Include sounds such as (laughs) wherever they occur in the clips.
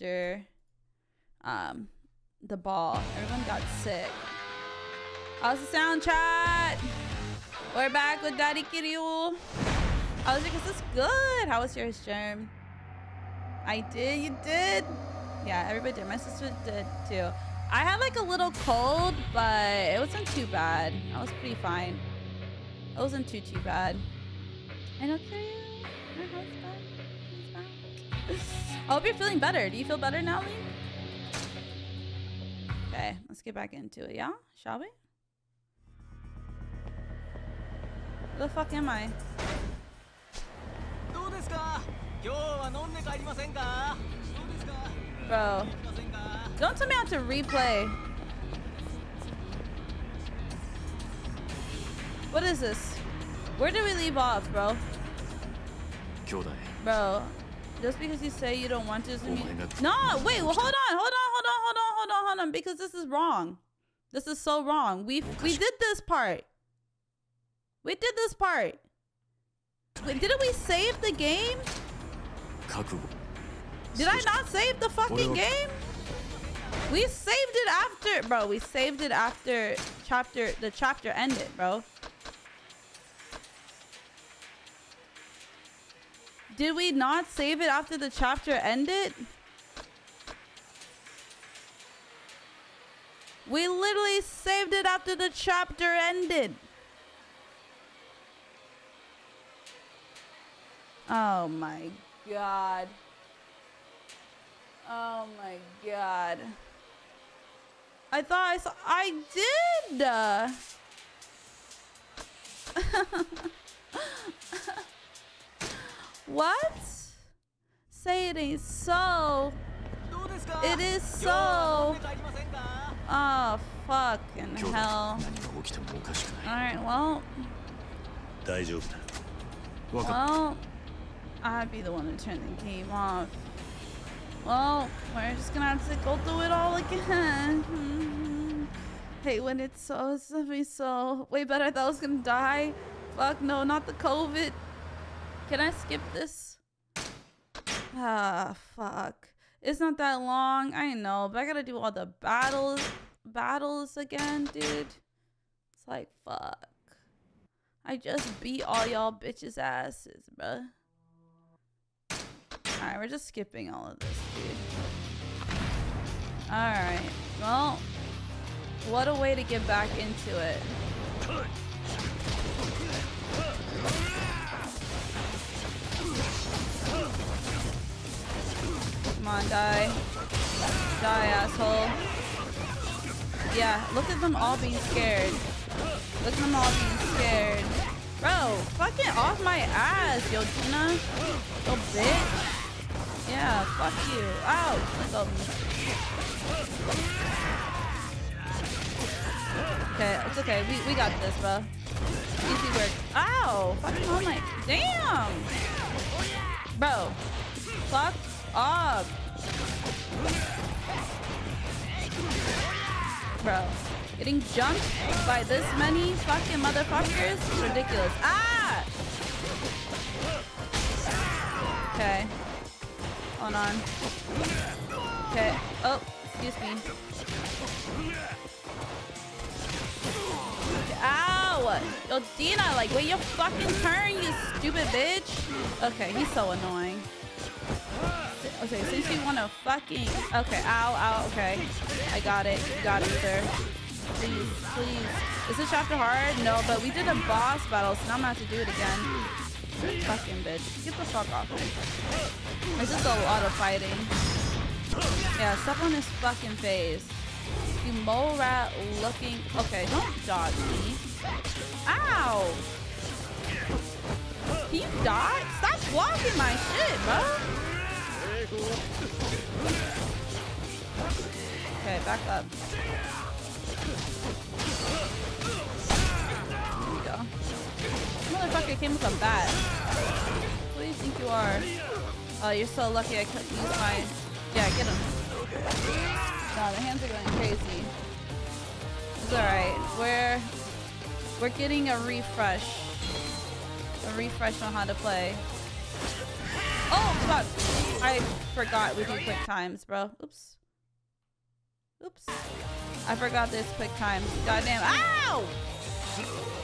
after um the ball. Everyone got sick. How's the sound chat? We're back with Daddy Kiryu. I was is this good? How was yours, Germ? I did, you did? Yeah, everybody did. My sister did too. I had like a little cold, but it wasn't too bad. I was pretty fine. It wasn't too, too bad. I know (laughs) I hope you're feeling better. Do you feel better now, Lee? Okay, let's get back into it, yeah? Shall we? Where the fuck am I? どうですか今日は飲んで帰りませんかどうですか Bro, 帰りませんか don't tell me I have to replay. What is this? Where did we leave off, bro? 兄弟 Bro, just because you say you don't want to doesn't mean... No, wait, well, hold on, hold on, hold on, hold on, hold on, hold on, because this is wrong. This is so wrong. We we did this part. We did this part. Wait, didn't we save the game? Did I not save the fucking game? We saved it after, bro. We saved it after chapter the chapter ended, bro. Did we not save it after the chapter ended? We literally saved it after the chapter ended. Oh my god. Oh my god. I thought I saw. I did! (laughs) What? Say it ain't so. It is so. Oh, fucking hell. Alright, well. Well, I'd be the one to turn the game off. Well, we're just gonna have to go through it all again. (laughs) Hey, when it's so, so, so. way better. I thought I was gonna die. Fuck no, not the COVID. Can I skip this? Ah, fuck. It's not that long. I know, but I gotta do all the battles, battles again, dude. It's like fuck. I just beat all y'all bitches asses, bruh. Alright, we're just skipping all of this, dude. Alright. Well, what a way to get back into it. Come on, die. Die, asshole. Yeah, look at them all being scared. Look at them all being scared. Bro, fucking off my ass, yo, Gina. Yo, bitch. Yeah, fuck you. Me. Okay, it's okay. We, we got this, bro. Easy work. Ow! Fucking on my... Damn! Bro. Fuck off. Bro. Getting jumped by this many fucking motherfuckers is ridiculous. Ah! Okay. Hold on. Okay. Oh, excuse me. Ow! Yo, Dina, like, wait your fucking turn, you stupid bitch. Okay, he's so annoying. Okay, since you wanna fucking... Okay, ow, ow, okay. I got it. Got it, sir. Please, please. Is this chapter hard? No, but we did a boss battle, so now I'm gonna have to do it again. Fucking bitch. Get the fuck off me. This is a lot of fighting. Yeah, step on his fucking face. You mole rat looking. Okay, don't dodge me. Ow! Can you dodge? Stop blocking my shit, bro. Okay, back up. There we go. Motherfucker came with a bat. What do you think you are? Oh, you're so lucky I could use my... Yeah, get him. No, the hands are going crazy. It's alright. We're... We're getting a refresh. A refresh on how to play. Oh, fuck! I forgot we do quick times, bro. Oops. Oops. I forgot this quick times. Goddamn. Ow!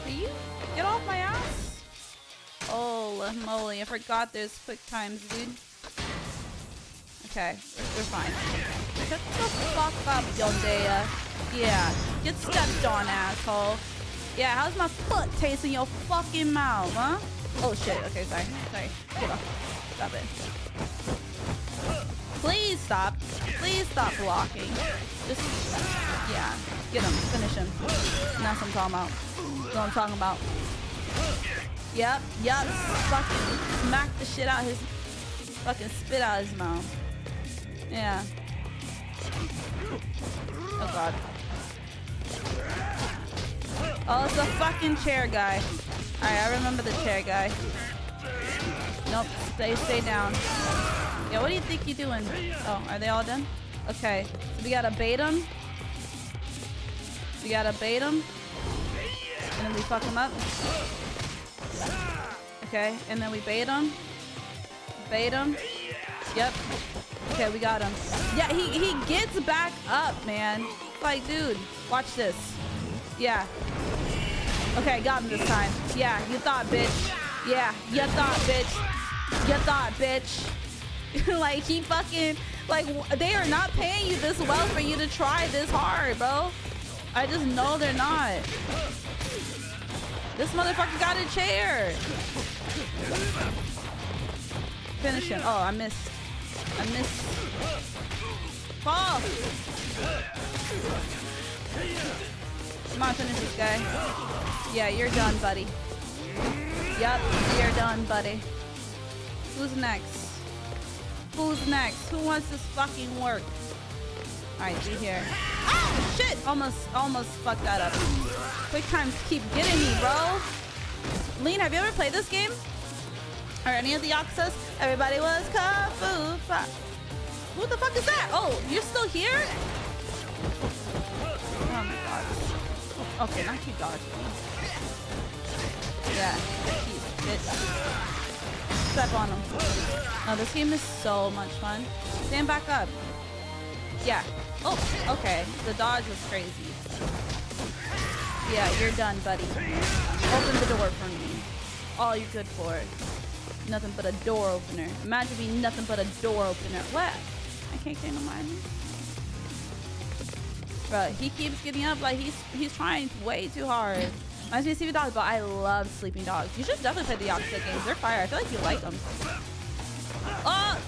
Can you get off my ass? Oh, moly. I forgot there's quick times, dude. Okay, we're, fine. Shut the fuck up, Yondea. Yeah, get stepped on, asshole. Yeah, how's my foot tasting your fucking mouth, huh? Oh shit, okay, sorry. Sorry. Get off. Stop it. Please stop. Please stop blocking. Just, yeah. Get him. Finish him. That's what I'm talking about. That's what I'm talking about. Yep, yep. Fucking smack the shit out his, fucking spit out his mouth. Yeah. Oh god. Oh, it's a fucking chair guy. Alright, I remember the chair guy. Nope, stay, stay down. Yeah, what do you think you're doing? Oh, are they all done? Okay, so we gotta bait him. We gotta bait him. And then we fuck him up. Okay, and then we bait him. Bait him. Yep. Okay, we got him. Yeah, he, he gets back up, man. Like, dude, watch this. Yeah. Okay, got him this time. Yeah, you thought, bitch. Yeah, you thought, bitch. You thought, bitch. (laughs) like, he fucking... Like, they are not paying you this well for you to try this hard, bro. I just know they're not. This motherfucker got a chair. Finish him. Oh, I missed. I missed. Fall! Come on, finish this guy. Yeah, you're done, buddy. Yep, you're done, buddy. Who's next? Who's next? Who wants this fucking work? Alright, be here. Oh, shit! Almost, almost fucked that up. Quick times keep getting me, bro. Lean, have you ever played this game? Or any of the Yakuza's? Everybody was kung fu. Who the fuck is that? Oh, you're still here? Oh my god. Okay, not you me. Yeah. Step on him. Oh, this game is so much fun. Stand back up. Yeah. Oh, okay. The dodge was crazy. Yeah, you're done, buddy. Open the door for me. All you're good for. Nothing but a door opener. Imagine being nothing but a door opener. What? I can't get no mind. Bro, he keeps getting up like he's he's trying way too hard. Reminds me of Sleeping Dogs, but I love Sleeping Dogs. You should definitely play the Yakuza games. They're fire. I feel like you like them. Oh!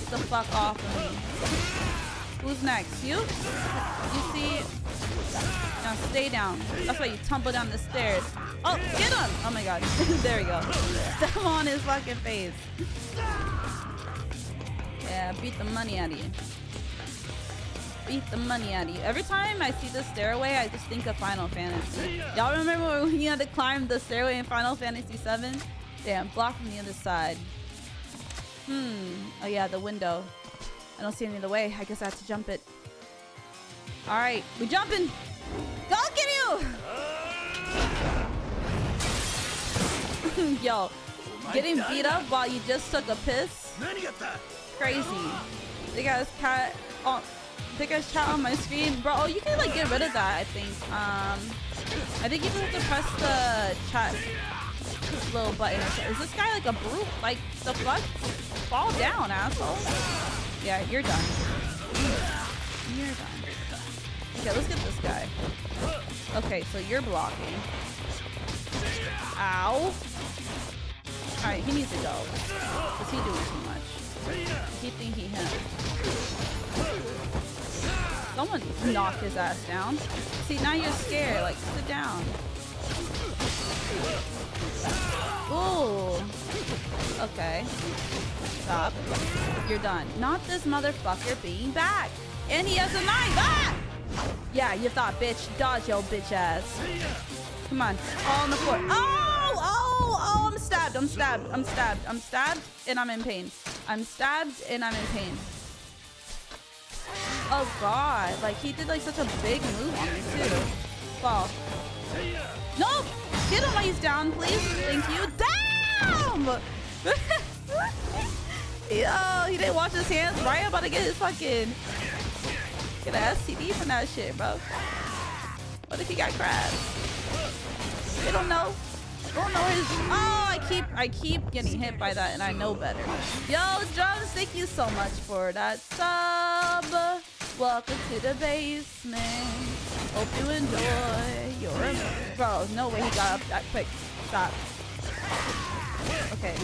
Get the fuck off of me. Who's next? You? You see? Now stay down. That's why you tumble down the stairs. Oh, get him! Oh my god. (laughs) there we go. Step on his fucking face. Yeah, beat the money out of you. Beat the money out of you. Every time I see the stairway, I just think of Final Fantasy. Y'all remember when you had to climb the stairway in Final Fantasy 7? Damn, block from the other side. Hmm. Oh yeah, the window. I don't see any other way. I guess I have to jump it. All right, we jumping. Go get you! (laughs) Yo, getting beat up while you just took a piss? Crazy. They got this cat on. Got chat on my screen, bro. Oh, you can like get rid of that. I think. Um, I think you just have to press the chat little button. Is this guy like a brute? Like the fuck? Fall down, asshole. Yeah, you're done. You're done. Okay, let's get this guy. Okay, so you're blocking. Ow. Alright, he needs to go. Cause he doing too much. He think he him. Someone knock his ass down. See, now you're scared. Like, sit down. Ooh. Okay. Stop. You're done. Not this motherfucker being back. And he has a knife. Ah! Yeah, you thought, bitch. Dodge your bitch ass. Come on. All on the floor. Oh! Oh! Oh! I'm stabbed. I'm stabbed. I'm stabbed. I'm stabbed and I'm in pain. I'm stabbed and I'm in pain. Oh god. Like he did like such a big move on me too. Fall. Nope! Get him while he's down, please. Thank you. Damn! (laughs) Yo, he didn't wash his hands right. About to get his fucking get an STD from that shit, bro. What if he got crabs? They don't know. Don't his. Oh, I keep I keep getting hit by that, and I know better. Yo, drums, thank you so much for that sub. Welcome to the basement. Hope you enjoy your. Bro, no way he got up that quick. Stop. Okay.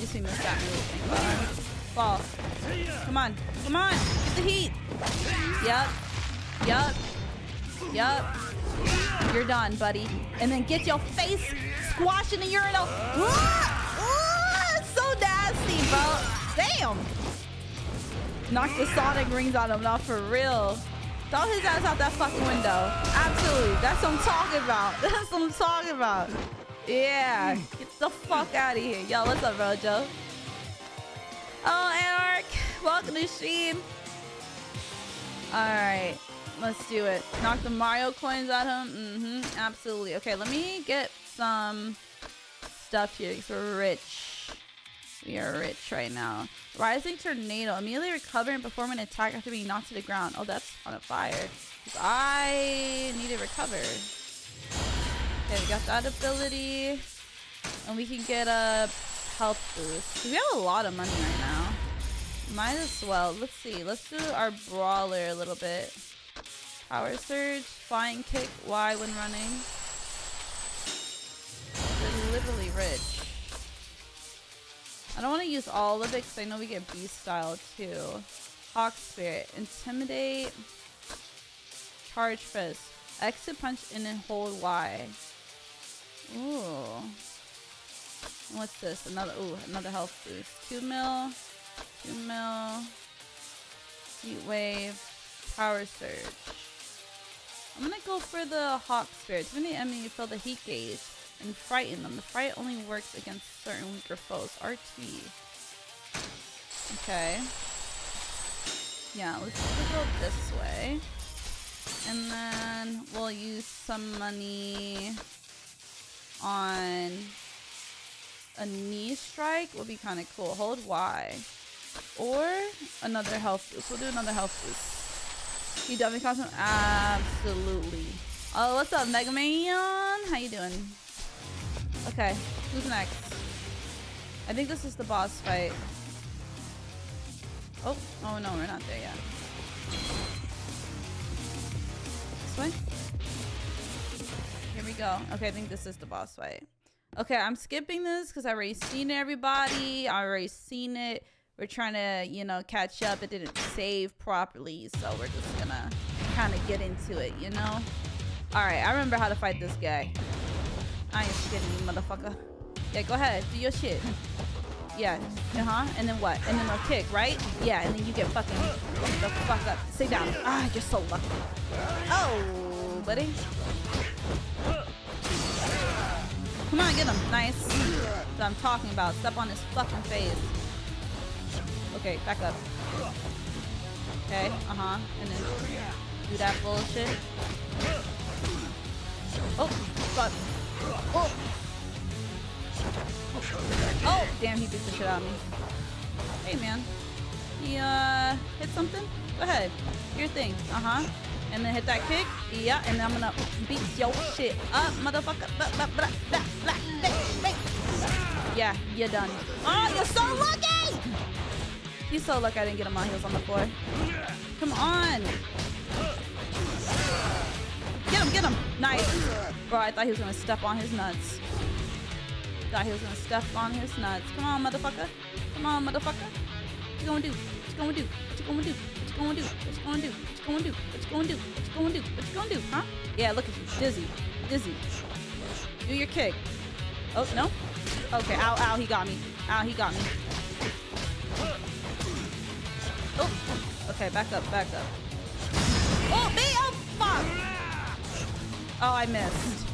You see me stop moving. Fall. Come on. Come on. Get the heat. Yup. Yup. Yup. You're done, buddy. And then get your face squashed in the urinal. So nasty, bro. Damn. Knock the sonic rings on him. Not for real. Throw his ass out that fucking window. Absolutely. That's what I'm talking about. (laughs) That's what I'm talking about. Yeah. Get the fuck out of here. Yo, what's up, Rojo? Oh, Anarch. Welcome to stream. Alright. Let's do it. Knock the Mario coins at him. Mm-hmm. Absolutely. Okay, let me get some stuff here we're rich. We are rich right now. Rising Tornado. Immediately recover and perform an attack after being knocked to the ground. Oh, that's on a fire. I need to recover. Okay, we got that ability. And we can get a health boost. We have a lot of money right now. Might as well. Let's see. Let's do our brawler a little bit. Power surge, flying kick, Y when running. We're literally rich. I don't want to use all of it because I know we get beast style too. Hawk spirit, intimidate, charge fist, exit punch in and hold Y. Ooh. What's this? Another ooh, another health boost. Two mil, two mil, heat wave, power surge. I'm gonna go for the Hawk Spirit. When the enemy feel the heat gauge and frighten them. The fright only works against certain weaker foes. RT. Okay. Yeah, let's go this way. And then we'll use some money on a knee strike will be kind of cool. Hold Y. Or another health boost. We'll do another health boost. He definitely costume? Absolutely. Oh, what's up, Mega Man? How you doing? Okay, who's next? I think this is the boss fight. Oh, oh no, we're not there yet. This way? Here we go. Okay, I think this is the boss fight. Okay, I'm skipping this because I already seen everybody. I already seen it. We're trying to, you know, catch up. It didn't save properly, so we're just gonna kind of get into it, you know? All right, I remember how to fight this guy. I ain't scared of you, motherfucker. Yeah, go ahead, do your shit. Yeah, uh-huh, and then what? And then a kick, right? Yeah, and then you get fucking the fuck up. Sit down. Ah, you're so lucky. Oh, buddy. Come on, get him. Nice. What I'm talking about. Step on his fucking face. Okay, back up. Okay, uh-huh. And then do that bullshit. Oh, fuck. Oh! Oh, damn, he beat the shit out of me. Hey, man. He, uh, hit something? Go ahead. Your thing. Uh-huh. And then hit that kick. Yeah, and I'm gonna beat your shit up, motherfucker. Yeah, you're done. Oh, you're so lucky! He's so lucky I didn't get him on heels on the floor. Come on. Get him, get him. Nice. Bro, I thought he was to step on his nuts. Thought he was to step on his nuts. Come on, motherfucker. Come on, motherfucker. What you gonna do? What you gonna do? What you gonna do? What you gonna do? What you gonna do? What you gonna do? What you gonna do? What you gonna do? What you gonna do? Huh? Yeah, look at you. Dizzy. Dizzy. Do your kick. Oh, no? Okay, ow, ow, he got me. Ow, he got me. Oh, okay, back up, back up. Oh, me! Oh, fuck! Oh, I missed.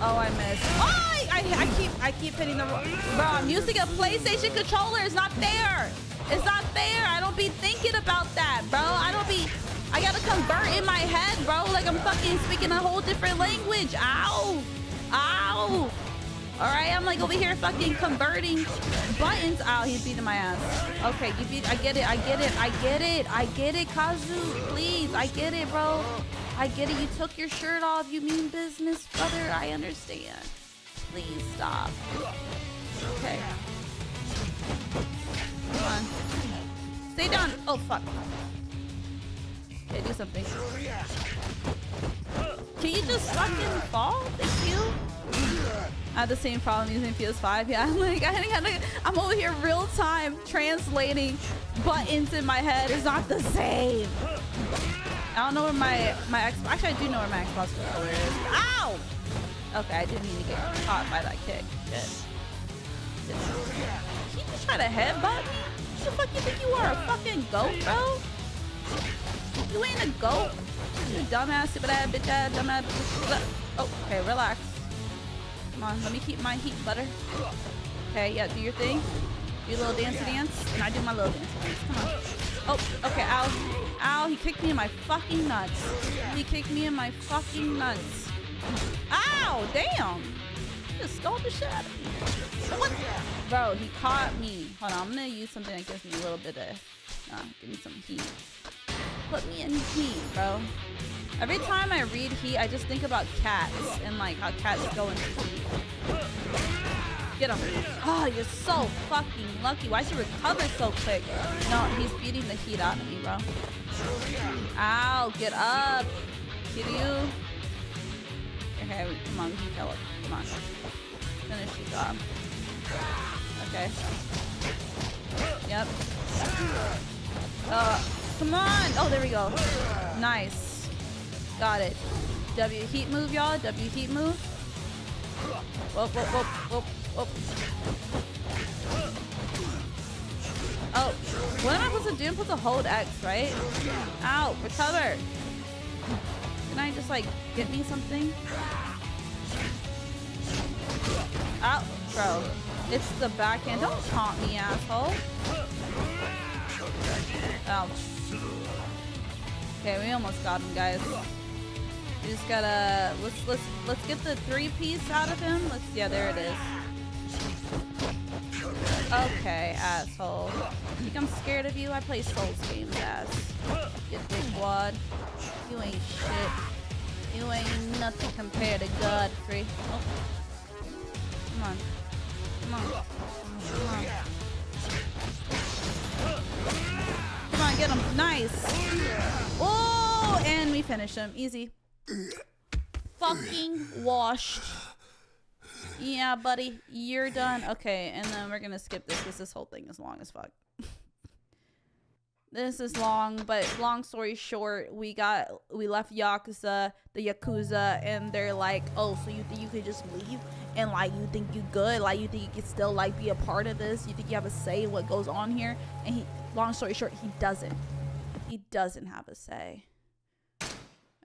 Oh, I missed. Oh, I, I, I keep, I keep hitting the. wrong. Bro, I'm using a PlayStation controller. It's not fair. It's not fair. I don't be thinking about that, bro. I don't be. I gotta convert in my head, bro. Like I'm fucking speaking a whole different language. Ow! Ow! All right, I'm like over here fucking converting buttons. Oh, he's beating my ass. Okay, you beat. I get it. I get it. I get it. I get it, Kazu. Please, I get it, bro. I get it. You took your shirt off. You mean business, brother. I understand. Please stop. Okay. Come on. Stay down. Oh fuck. Okay, do something. Can you just fucking fall? Thank you. I have the same problem using PS5. Yeah, (laughs) I'm like, I gotta, I'm over here real time translating buttons in my head. It's not the same. I don't know where my my X. Actually, I do know where my Xbox controller is. Ow! Okay, I didn't mean to get caught by that kick. Can you just try to headbutt me? What the fuck you think you are? A fucking goat, bro? You ain't a goat. You dumbass, stupid ass, bitch ass, dumbass. Oh, okay, relax. Come on, let me keep my heat butter. Okay, yeah, do your thing. Do your little dancey dance, and I do my little dancey dance. Come on. Oh, okay, ow. Ow, he kicked me in my fucking nuts. He kicked me in my fucking nuts. Ow, damn. He just stole the shit out of me. What? Bro, he caught me. Hold on, I'm gonna use something that gives me a little bit of, uh, give me some heat. Put me in heat, bro. Every time I read heat, I just think about cats and like how cats go into heat. Get him. Oh, you're so fucking lucky. Why'd you recover so quick? No, he's beating the heat out of me, bro. Ow, get up. Kiryu. Okay, come on, we kill it. Come on. Finish the job. Okay. Yep. Uh, come on. Oh, there we go. Nice. Got it. W heat move, y'all. W heat move. Whoop, whoop, whoop, whoop, whoop. Oh, what am I supposed to do? I'm supposed to hold X, right? Ow, recover. Can I just like get me something? Ow, bro. It's the backhand. Don't taunt me, asshole. Ouch. Okay, we almost got him, guys. We just gotta let's let's let's get the three piece out of him. Let's yeah, there it is. Okay, asshole. Think I'm scared of you? I play Souls games, ass. You wad. You ain't shit. You ain't nothing compared to Godfrey. Oh. Come on. Come on. Come on. Get him. Nice. Oh, and we finish him. Easy. Fucking washed. Yeah, buddy, you're done. Okay, and then we're gonna skip this because this whole thing is long as fuck. this is long, but long story short, we got we left Yakuza, the Yakuza, and they're like, oh, so you think you could just leave and like you think you good, like you think you can still like be a part of this, you think you have a say in what goes on here, and he, long story short, he doesn't. He doesn't have a say.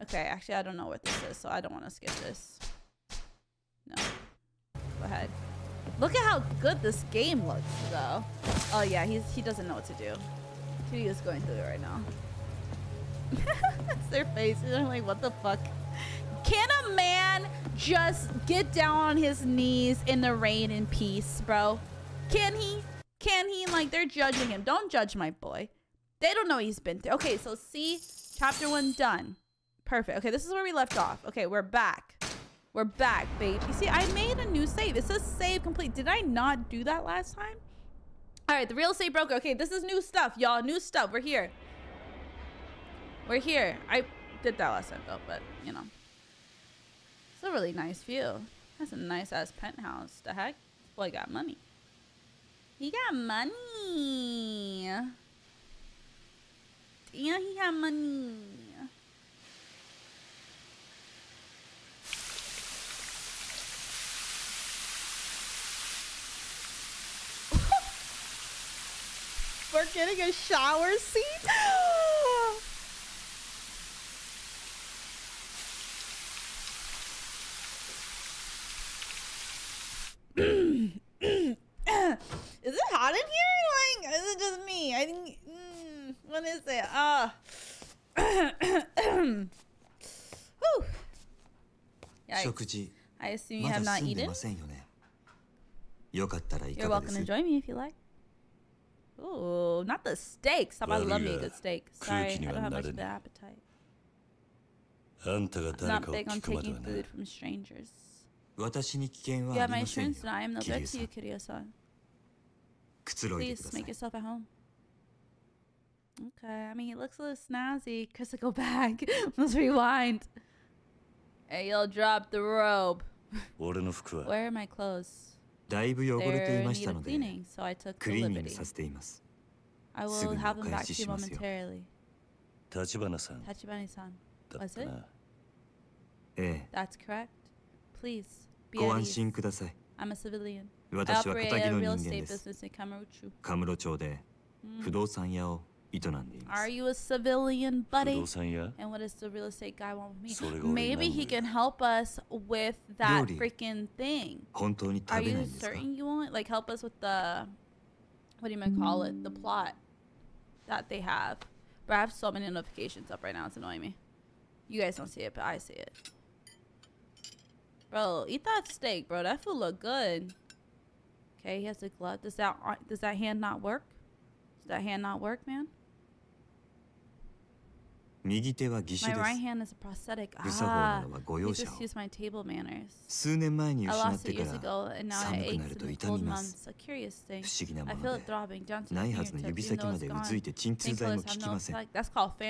Okay, actually, I don't know what this is, so I don't want to skip this. No. Go ahead. Look at how good this game looks, though. Oh, yeah, he's he doesn't know what to do. He is going through it right now. That's (laughs) their faces. I'm like, what the fuck? Can a man just get down on his knees in the rain in peace, bro? Can he? Can he? Like, they're judging him. Don't judge my boy. They don't know he's been through. Okay, so see, chapter one done. Perfect. Okay, this is where we left off. Okay, we're back. We're back, babe. You see, I made a new save. It says save complete. Did I not do that last time? All right, the real estate broker. Okay, this is new stuff, y'all. New stuff. We're here. We're here. I did that last time, though, but, you know. It's a really nice view. That's a nice-ass penthouse. The heck? Boy got money. He got money. Yeah, he got money. (laughs) We're getting a shower seat. (gasps) 食事 I assume you have not eaten. You're welcome to join me if you like. Ooh, not the steak. Somebody love me a good steak. Sorry, I don't have much of an appetite. I'm not big on taking food from strangers. You have my insurance and I am no good to you, Kiryu-san. Please make yourself at home. Okay, I mean, he looks a little snazzy. (laughs) Chris, go back. (laughs) Let's rewind. Hey, you'll drop the robe. (laughs) Where are my clothes? They're in need of cleaning, so I took the liberty. I will have them back to you momentarily. Tachibana-san. Tachibana-san. Was it? That's correct. Please, be at ease. I'm a civilian. I operate a real estate business in Kamurocho. カムロ町で不動産屋を are you a civilian, buddy? And what does the real estate guy want with me? Maybe he can help us with that freaking thing. Are you certain you want like help us with the what do you even call it? The plot that they have. But I have so many notifications up right now. It's annoying me. You guys don't see it, but I see it. Bro, eat that steak, bro. That food look good. Okay, he has a glove. Does that uh, does that hand not work? Does that hand not work, man? 右手は義手です。グサゴなどはご容赦を。数年前に失ってから寒くなると痛みます。不思議なもので、ないはずの指先までうずいて鎮痛剤も効きません。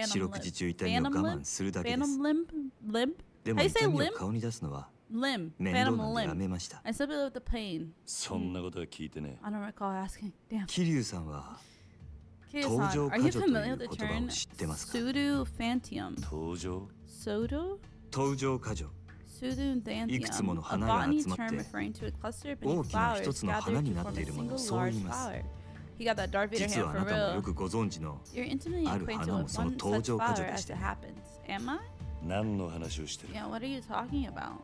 四六時中痛みを我慢するだけです。でも痛みを顔に出すのは limb, phantom (laughs) そんなことは聞いてね。I 桐生さんは Are you familiar with the term pseudanthium? Soto? Tojo Pseudanthium, a botany term referring to a cluster of flowers gathered to a single flower. He got that Darth hand. You're intimately acquainted with one such flower as it happens, am I? Yeah, what are you talking about?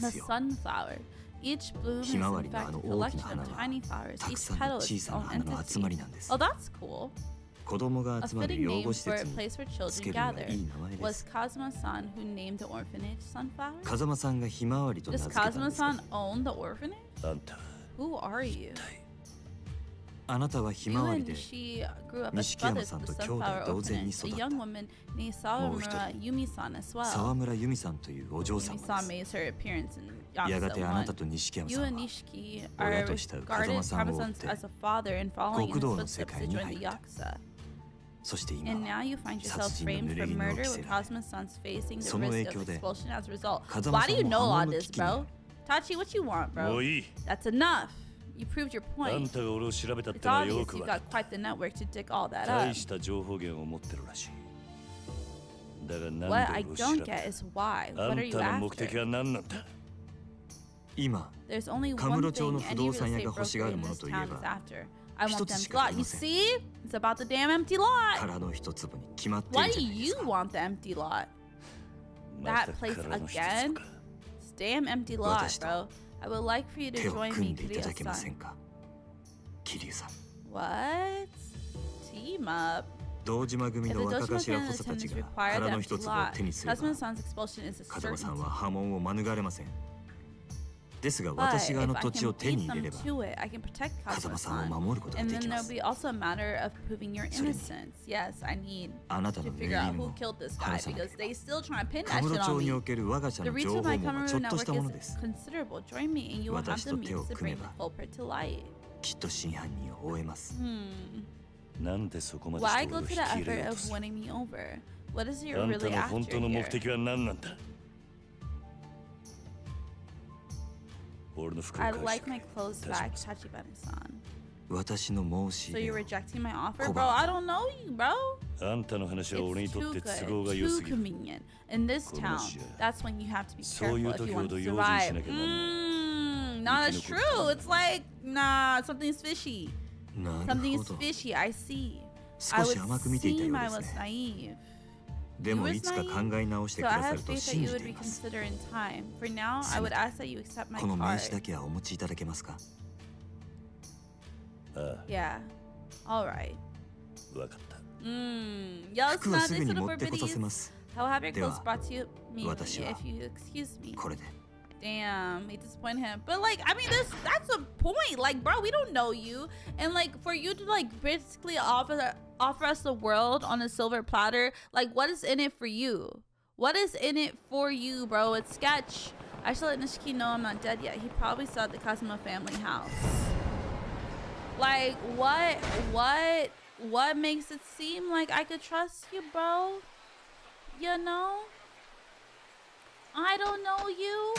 The sunflower. Each bloom is in fact a collection of tiny flowers, each petal is its own entity. Oh, that's cool. A fitting name for a place where children gather was Kazama-san, who named the orphanage Sunflower. Does Kazuma-san own the orphanage? Who are you? あなたはひまわりで錦山さんと兄弟同然に育った。もう一人。沢村由美さんというお嬢様です。やがてあなたと錦山さんは親とした風間さんを追って極道の世界に入った。そして今、殺人の濡れ衣を着せられその影響で風間さんも反応の危機に Tachi. That's enough. You proved your point. It's obvious you've got quite the network to dig all that up. What I don't get is why. What are you after? There's only one thing の any 不 real 動産屋 estate broker in this town is after. I want them lot. You see? It's about the damn empty lot. 殻の一粒に決まってる Why do you want the empty lot? That place again? It's damn empty lot, bro. 手を組んでいただけませんか？桐生さん。堂島組の若頭補佐たちが腹の一つを手にするば風間さんは波紋を免れません。ですが私があの土地を手に入れれば風間さんを守ることができます。それにあなたのネイリーも話さなければカムロ町における我が社の情報もちょっとしたものです。私と手を組めばきっと真犯人を追えます、なんでそこまで人を引き入れようとするあたの本当の目的は何なんだ？I like my clothes back, Tachibana-san. So you're rejecting my offer? Bro, I don't know you, bro. It's too good, too convenient. In this town, that's when you have to be careful if you want to survive. Mm, no, that's true. It's like, nah, something's fishy. Something's fishy, I see. I I was naive. でもいつか考え直してくださると信じています。この名刺だけはお持ちいただけますかああ。Yeah. Alright. わかった。うん。Yes, 服はすぐに持ってこさせます。I'll have your clothes brought to me if you excuse me. これで。damn he disappointed him but like i mean this that's a point like bro we don't know you and like for you to like basically offer offer us the world on a silver platter, like, what is in it for you? What is in it for you, bro? It's sketch. I should let Nishiki know I'm not dead yet. He probably saw the Kazama family house. Like, what, what, what makes it seem like I could trust you, bro? You know? I don't know you.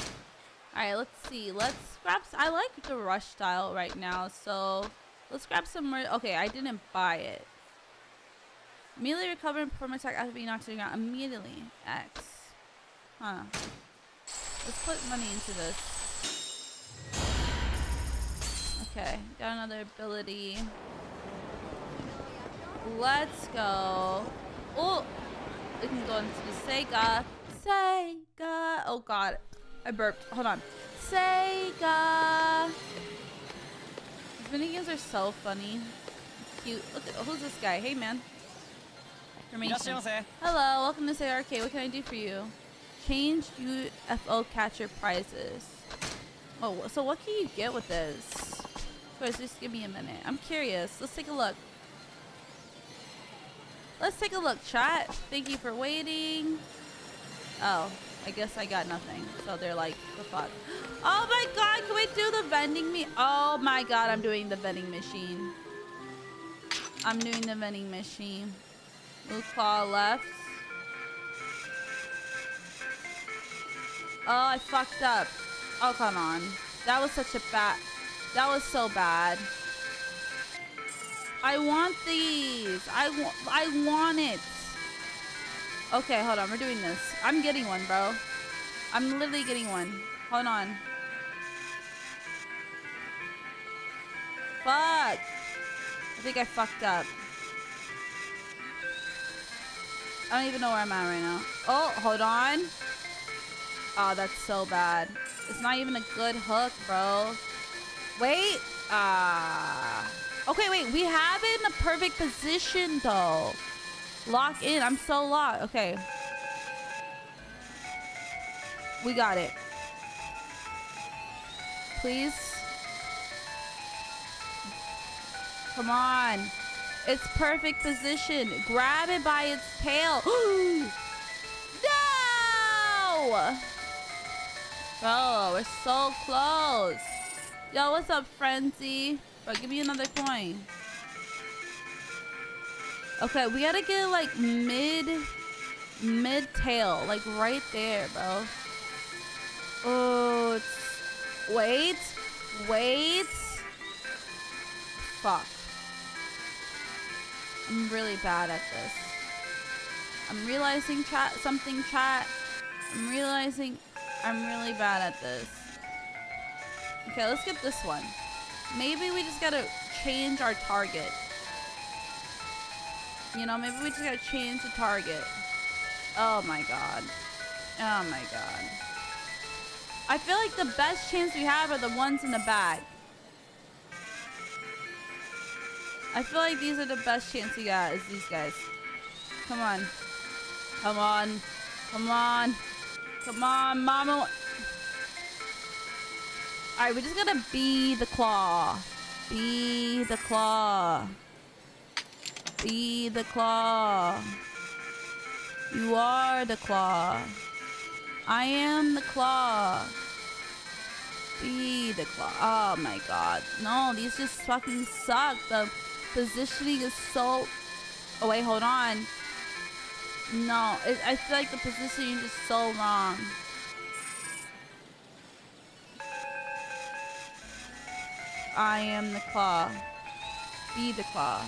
All right, let's see. Let's grab. I like the rush style right now, so let's grab some more. Okay, I didn't buy it. Immediately recover and perform attack after being knocked to the ground. Immediately. X. Huh. Let's put money into this. Okay, got another ability. Let's go. Oh, we can go into the Sega. Sega. Oh God, I burped. Hold on. Sega. These mini games are so funny. Cute. Look at who's this guy? Hey man. Information. Hello, welcome to Say Arcade. What can I do for you? Change UFO catcher prizes. Oh, so what can you get with this? First, just give me a minute. I'm curious. Let's take a look. Let's take a look, chat. Thank you for waiting. Oh, I guess I got nothing. So they're like, the fuck. (gasps) Oh my god, can we do the vending me? Oh my god, I'm doing the vending machine. I'm doing the vending machine. Move claw left. Oh, I fucked up. Oh, come on. That was such a bad... That was so bad. I want these. I, wa I want it. Okay, hold on. We're doing this. I'm getting one, bro. I'm literally getting one. Hold on. Fuck. I think I fucked up. I don't even know where I'm at right now. Oh, hold on. Oh, that's so bad. It's not even a good hook, bro. Wait. Ah. Uh, okay, wait. We have it in a perfect position, though. Lock in. I'm so locked. Okay. We got it. Please. Come on. It's perfect position. Grab it by its tail. (gasps) no! Bro, we're so close. Yo, what's up, Frenzy? Bro, give me another coin. Okay, we gotta get like mid, mid tail, like right there, bro. Oh, wait, wait. Fuck. I'm really bad at this. I'm realizing chat something chat. I'm realizing I'm really bad at this. Okay, let's get this one. Maybe we just gotta change our target. You know, maybe we just gotta change the target. Oh my god. Oh my god. I feel like the best chance we have are the ones in the bag. I feel like these are the best chance we got is these guys. Come on. Come on. Come on. Come on, mama. Alright, we're just gotta be the claw. Be the claw. Be the claw. You are the claw. I am the claw. Be the claw. Oh my god. No, these just fucking suck. The positioning is so... Oh wait, hold on. No, it, I feel like the positioning is so wrong. I am the claw. Be the claw.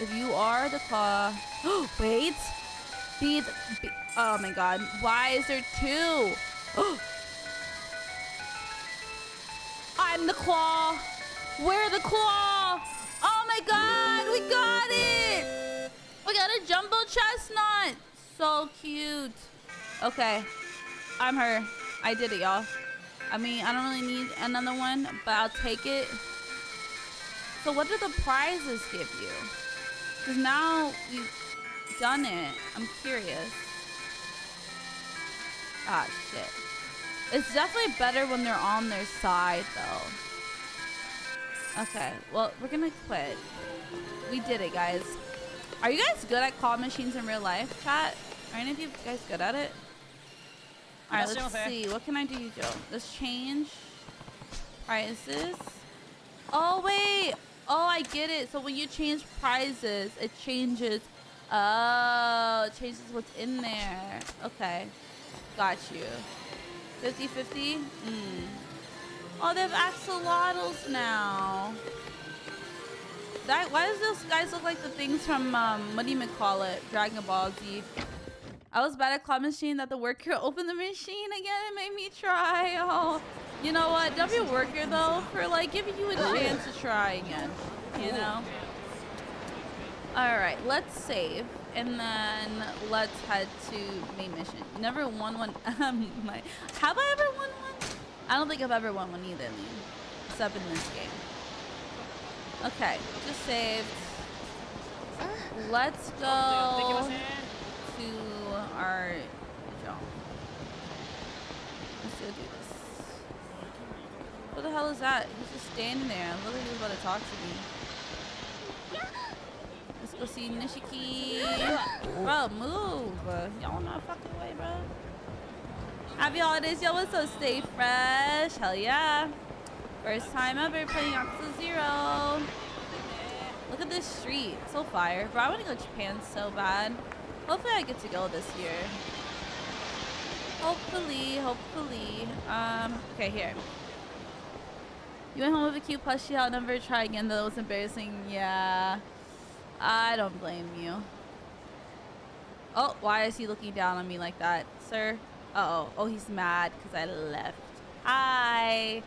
If you are the claw... (gasps) Wait! Be the... Be, oh my god. Why is there two? (gasps) I'm the claw. We're the claw. Oh my god, we got it! We got a jumbo chestnut! So cute. Okay. I'm her. I did it, y'all. I mean, I don't really need another one, but I'll take it. So what do the prizes give you? Because now you've done it. I'm curious. Ah, shit. It's definitely better when they're on their side, though. Okay, well, we're gonna quit. We did it, guys. Are you guys good at claw machines in real life, chat? Are any of you guys good at it? Alright, let's see. What can I do, Joe? Let's change prices. Oh, wait. Oh, I get it. So when you change prizes, it changes. Oh, it changes what's in there. Okay. Got you. 50-50? Mm. Oh, they have axolotls now. That, why does those guys look like the things from, um, what do you call it? Dragon Ball Z. I was bad at claw machine that the worker (laughs) opened the machine again and made me try. Oh, you know what? Don't be a worker though for like giving you a chance to try again. You know? Alright, let's save. And then let's head to main mission. Never won one. (laughs) Um, my, have I ever won one? I don't think I've ever won one either, except in this game. Okay, just saved. Let's go to our. Let's go do this. What the hell is that? He's just standing there. I'm literally about to talk to me. Let's go see Nishiki. bro, move. Y'all not fucking way, bro. Happy holidays. What's up? Stay fresh. Hell yeah. First time ever playing Yakuza Zero. Look at this street. So fire. Bro, I want to go to Japan so bad. Hopefully I get to go this year. Hopefully, hopefully. Um, okay, here. You went home with a cute plushie. I'll never try again. That was embarrassing. Yeah. I don't blame you. Oh, why is he looking down on me like that, sir? oh, oh, he's mad because I left. Hi.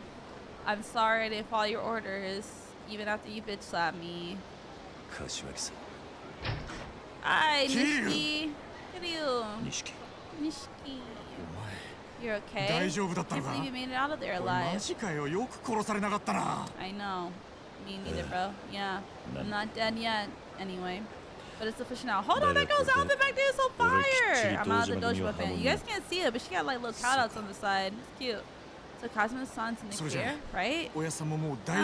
I'm sorry to follow your orders, even after you bitch slapped me. Hi, Nishiki. Look. Nishiki. Nishiki. You're okay? I can't believe you made it out of there alive. I know. Me neither, bro. Yeah. I'm not dead yet, anyway but it's official now. Hold on, that goes out the back there is so fire. I'm out of the Dojima fan. You guys can't see it, but she got like little cutouts on the side. It's cute. So Kazama-san to Nikia, right?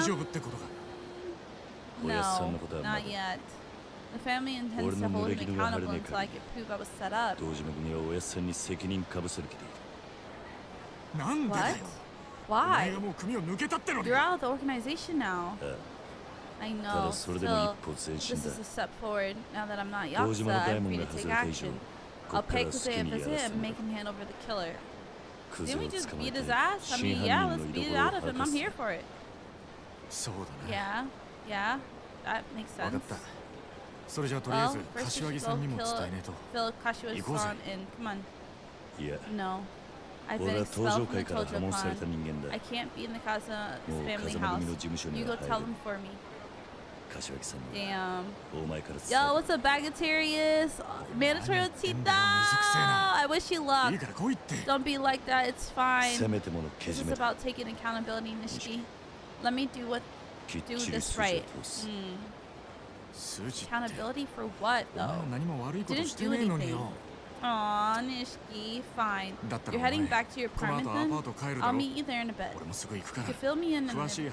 Um, no, not yet. The family intends to hold him accountable until I can like I was set up. What? Why? You're out of the organization now. I know. Still, this is a step forward. Now that I'm not Yakuza, I'm free to take action. I'll pay Kuze a visit and make him hand over the killer. Didn't we just beat his ass? I mean, yeah, let's beat it out of him. I'm here for it. Yeah, yeah, that makes sense. Well, first we should go kill, kill Kashiwa-san and come on. Yeah. No. I've been expelled from the Tojo I can't be in the Kazama family house. You go tell them for me. Damn. Yo, what's up, Bagatarius? Mandatory Tita! I wish you luck. Don't be like that. It's fine. This is about taking accountability, Nishiki. Let me do what do this right. Mm. Accountability for what, though? Didn't do anything. Aw, Nishiki, fine. You're heading back to your apartment then? I'll meet you there in a bit. You can fill me in in a minute.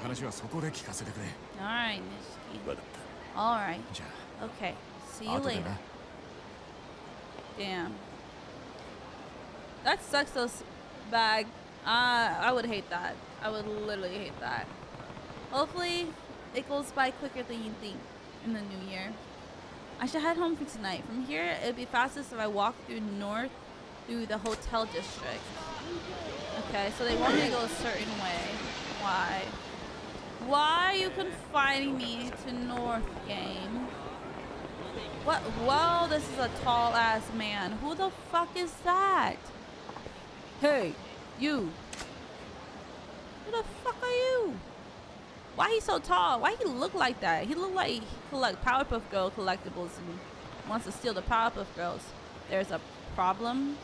Alright, Nishiki. わかった Alright. じゃ Okay. See あ you 後で later. な Damn. That sucks so s- bad. Uh, I would hate that. I would literally hate that. Hopefully, it goes by quicker than you think in the new year. I should head home for tonight. From here, it'd be fastest if I walk through north through the hotel district. Okay, so they want me to go a certain way. Why? Why are you confining me to north, game? What? Whoa, this is a tall ass man. Who the fuck is that? Hey, you. Who the fuck are you? Why he so tall? Why he look like that? He look like he collect Powerpuff Girl collectibles and wants to steal the Powerpuff Girls. There's a problem.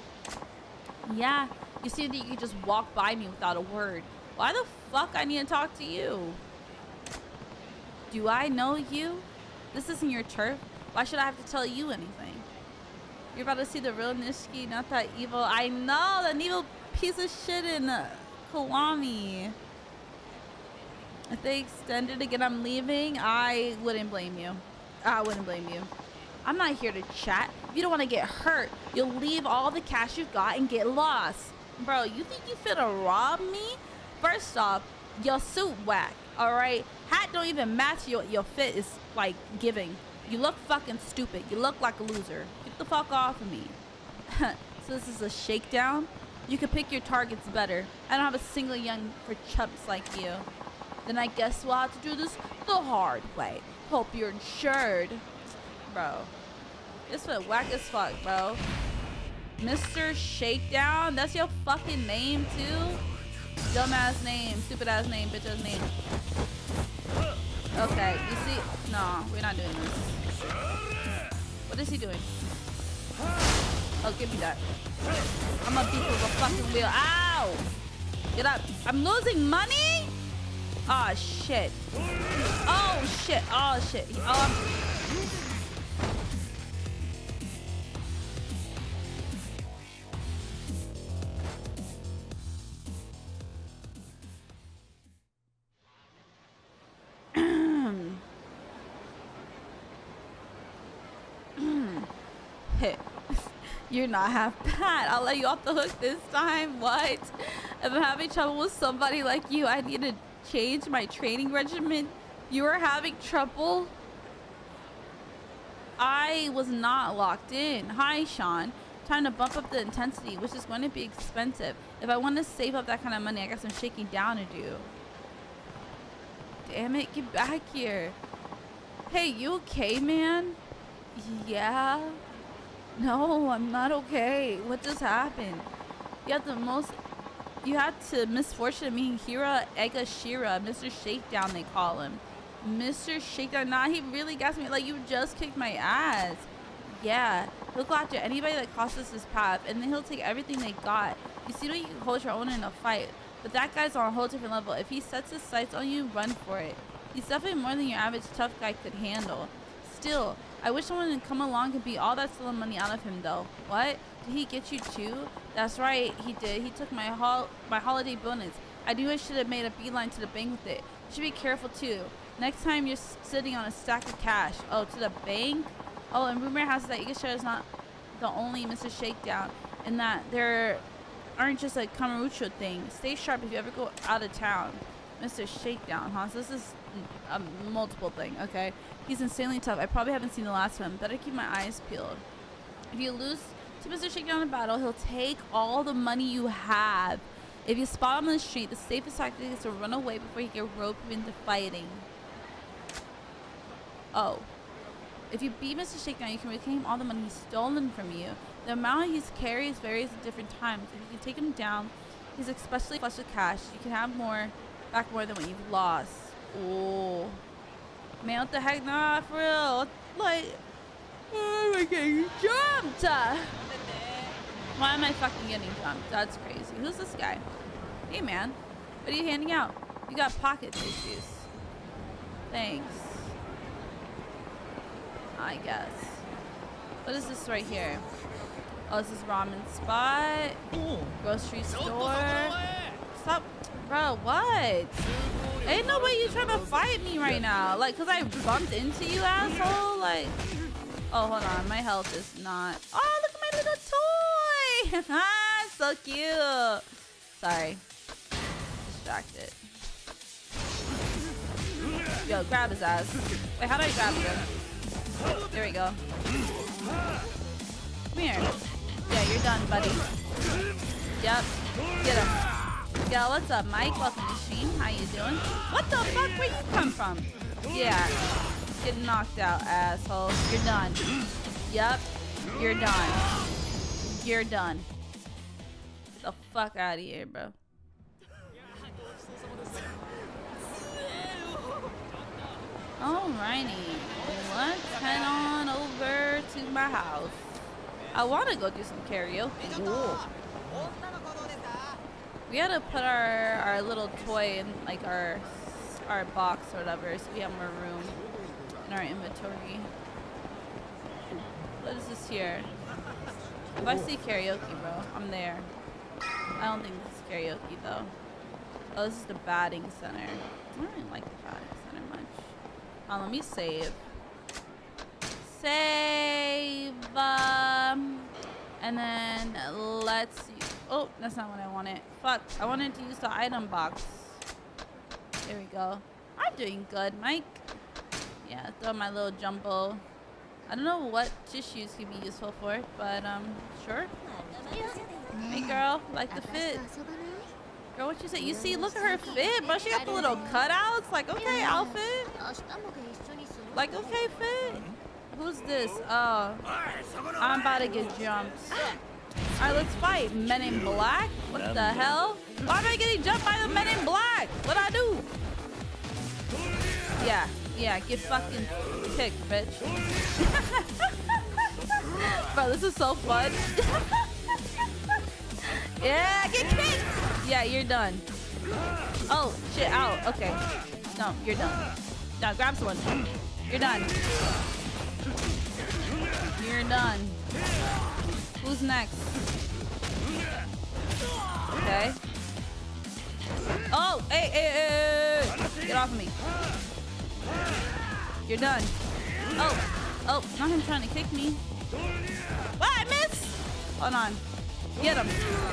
Yeah, you see that you just walk by me without a word. Why the fuck I need to talk to you? Do I know you? This isn't your turf. Why should I have to tell you anything? You're about to see the real Nishiki, not that evil. I know that evil piece of shit in uh, Kiwami. If they extend it again, I'm leaving. I wouldn't blame you. I wouldn't blame you. I'm not here to chat. If you don't want to get hurt, you'll leave all the cash you've got and get lost. Bro, you think you fit finna rob me? First off, your suit whack, alright? Hat don't even match your, your fit is like giving. You look fucking stupid. You look like a loser. Get the fuck off of me. (laughs) so this is a shakedown? You can pick your targets better. I don't have a single young for chumps like you. Then I guess we'll have to do this the hard way. Hope you're insured. Bro. This was whack as fuck, bro. Mr. Shakedown? That's your fucking name, too? Dumbass name. Stupid ass name. Bitch ass name. Okay, you see? No, we're not doing this. What is he doing? Oh, give me that. I'm gonna beat with a fucking wheel. Ow! Get up. I'm losing money? Oh, shit. Oh, shit. Oh, shit. Oh, You're not half bad. I'll let you off the hook this time. What? If I'm having trouble with somebody like you, I need to change my training regimen. You are having trouble? I was not locked in. Hi, Sean. Time to bump up the intensity, which is going to be expensive. If I want to save up that kind of money, I got some shaking down to do. Damn it, get back here. Hey, you okay, man? Yeah. (laughs) No, I'm not okay. What just happened? You had the most... You had to misfortune meeting Hira Egashira, Mr. Shakedown, they call him. Mr. Shakedown. Nah, he really got me. Like, you just kicked my ass. Yeah. He'll go after anybody that crosses his path, and then he'll take everything they got. You see, you can hold your own in a fight, but that guy's on a whole different level. If he sets his sights on you, run for it. He's definitely more than your average tough guy could handle. Still, I wish someone would come along and beat all that stolen money out of him, though. What? Did he get you too? That's right, he did. He took my hol my holiday bonus. I knew I should have made a beeline to the bank with it. You should be careful too. Next time you're sitting on a stack of cash. Oh, to the bank? Oh, and rumor has it that Egashira is not the only Mr. Shakedown, and that there aren't just a Kamurocho thing. Stay sharp if you ever go out of town. Mr. Shakedown, huh? So this is multiple thing, okay? He's insanely tough. I probably haven't seen the last of him. Better keep my eyes peeled. If you lose to Mr. Shakedown in battle, he'll take all the money you have. If you spot him on the street, the safest tactic is to run away before he gets roped into fighting. Oh. If you beat Mr. Shakedown, you can reclaim all the money he's stolen from you. The amount he carries varies at different times. If you can take him down, he's especially flush with cash. You can have more, back more than what you've lost. Oh. Man, what the heck? Nah, for real. Like, why am I getting jumped? Why am I fucking getting jumped? That's crazy. Who's this guy? Hey, man. What are you handing out? You got pocket tissues. Thanks. I guess. What is this right here? Oh, this is ramen spot. Grocery store. Stop. Bro, what? Ain't nobody you trying to fight me right now. Like, because I bumped into you, asshole. Like, oh, hold on. My health is not. Oh, look at my little toy. (laughs) ah, so cute. Sorry. Distracted. Yo, grab his ass. Wait, how do I grab him? There we go. Come here. Yeah, you're done, buddy. Yep. Get him. Yo, what's up, Mike? Welcome to stream. How you doing? What the fuck? Where you come from? Yeah. Get knocked out, asshole. You're done. Yep. You're done. You're done. Get the fuck out of here, bro. Alrighty. Let's head on over to my house. I want to go do some karaoke. We had to put our, our little toy in like our our box or whatever so we have more room in our inventory. What is this here? If I see karaoke, bro, I'm there. I don't think this is karaoke though. Oh, this is the batting center. I don't really like the batting center much. Oh, let me save. Save. Um, and then let's. Oh, that's not what I wanted. Fuck. I wanted to use the item box. There we go. I'm doing good, Mike. Yeah, throw my little jumbo. I don't know what tissues could be useful for, but um, sure. Hey girl, like the fit. Girl, what you say? You see, look at her fit, but she got the little cutouts. Like, okay, outfit. Like, okay, fit. Who's this? Oh, I'm about to get jumped. (gasps) All right, let's fight. Men in Black? What the hell? Why am I getting jumped by the Men in Black? What I do? Yeah, yeah, get fucking kicked, bitch. (laughs) Bro, this is so fun. (laughs) yeah, get kicked. Yeah, you're done. Oh, shit, out. Okay. No, you're done. Now grab someone. You're done. You're done. Who's next? Okay. Oh, hey, hey, hey. Get off of me. You're done. Oh, oh, not him trying to kick me. Why, I? Hold on. Get him.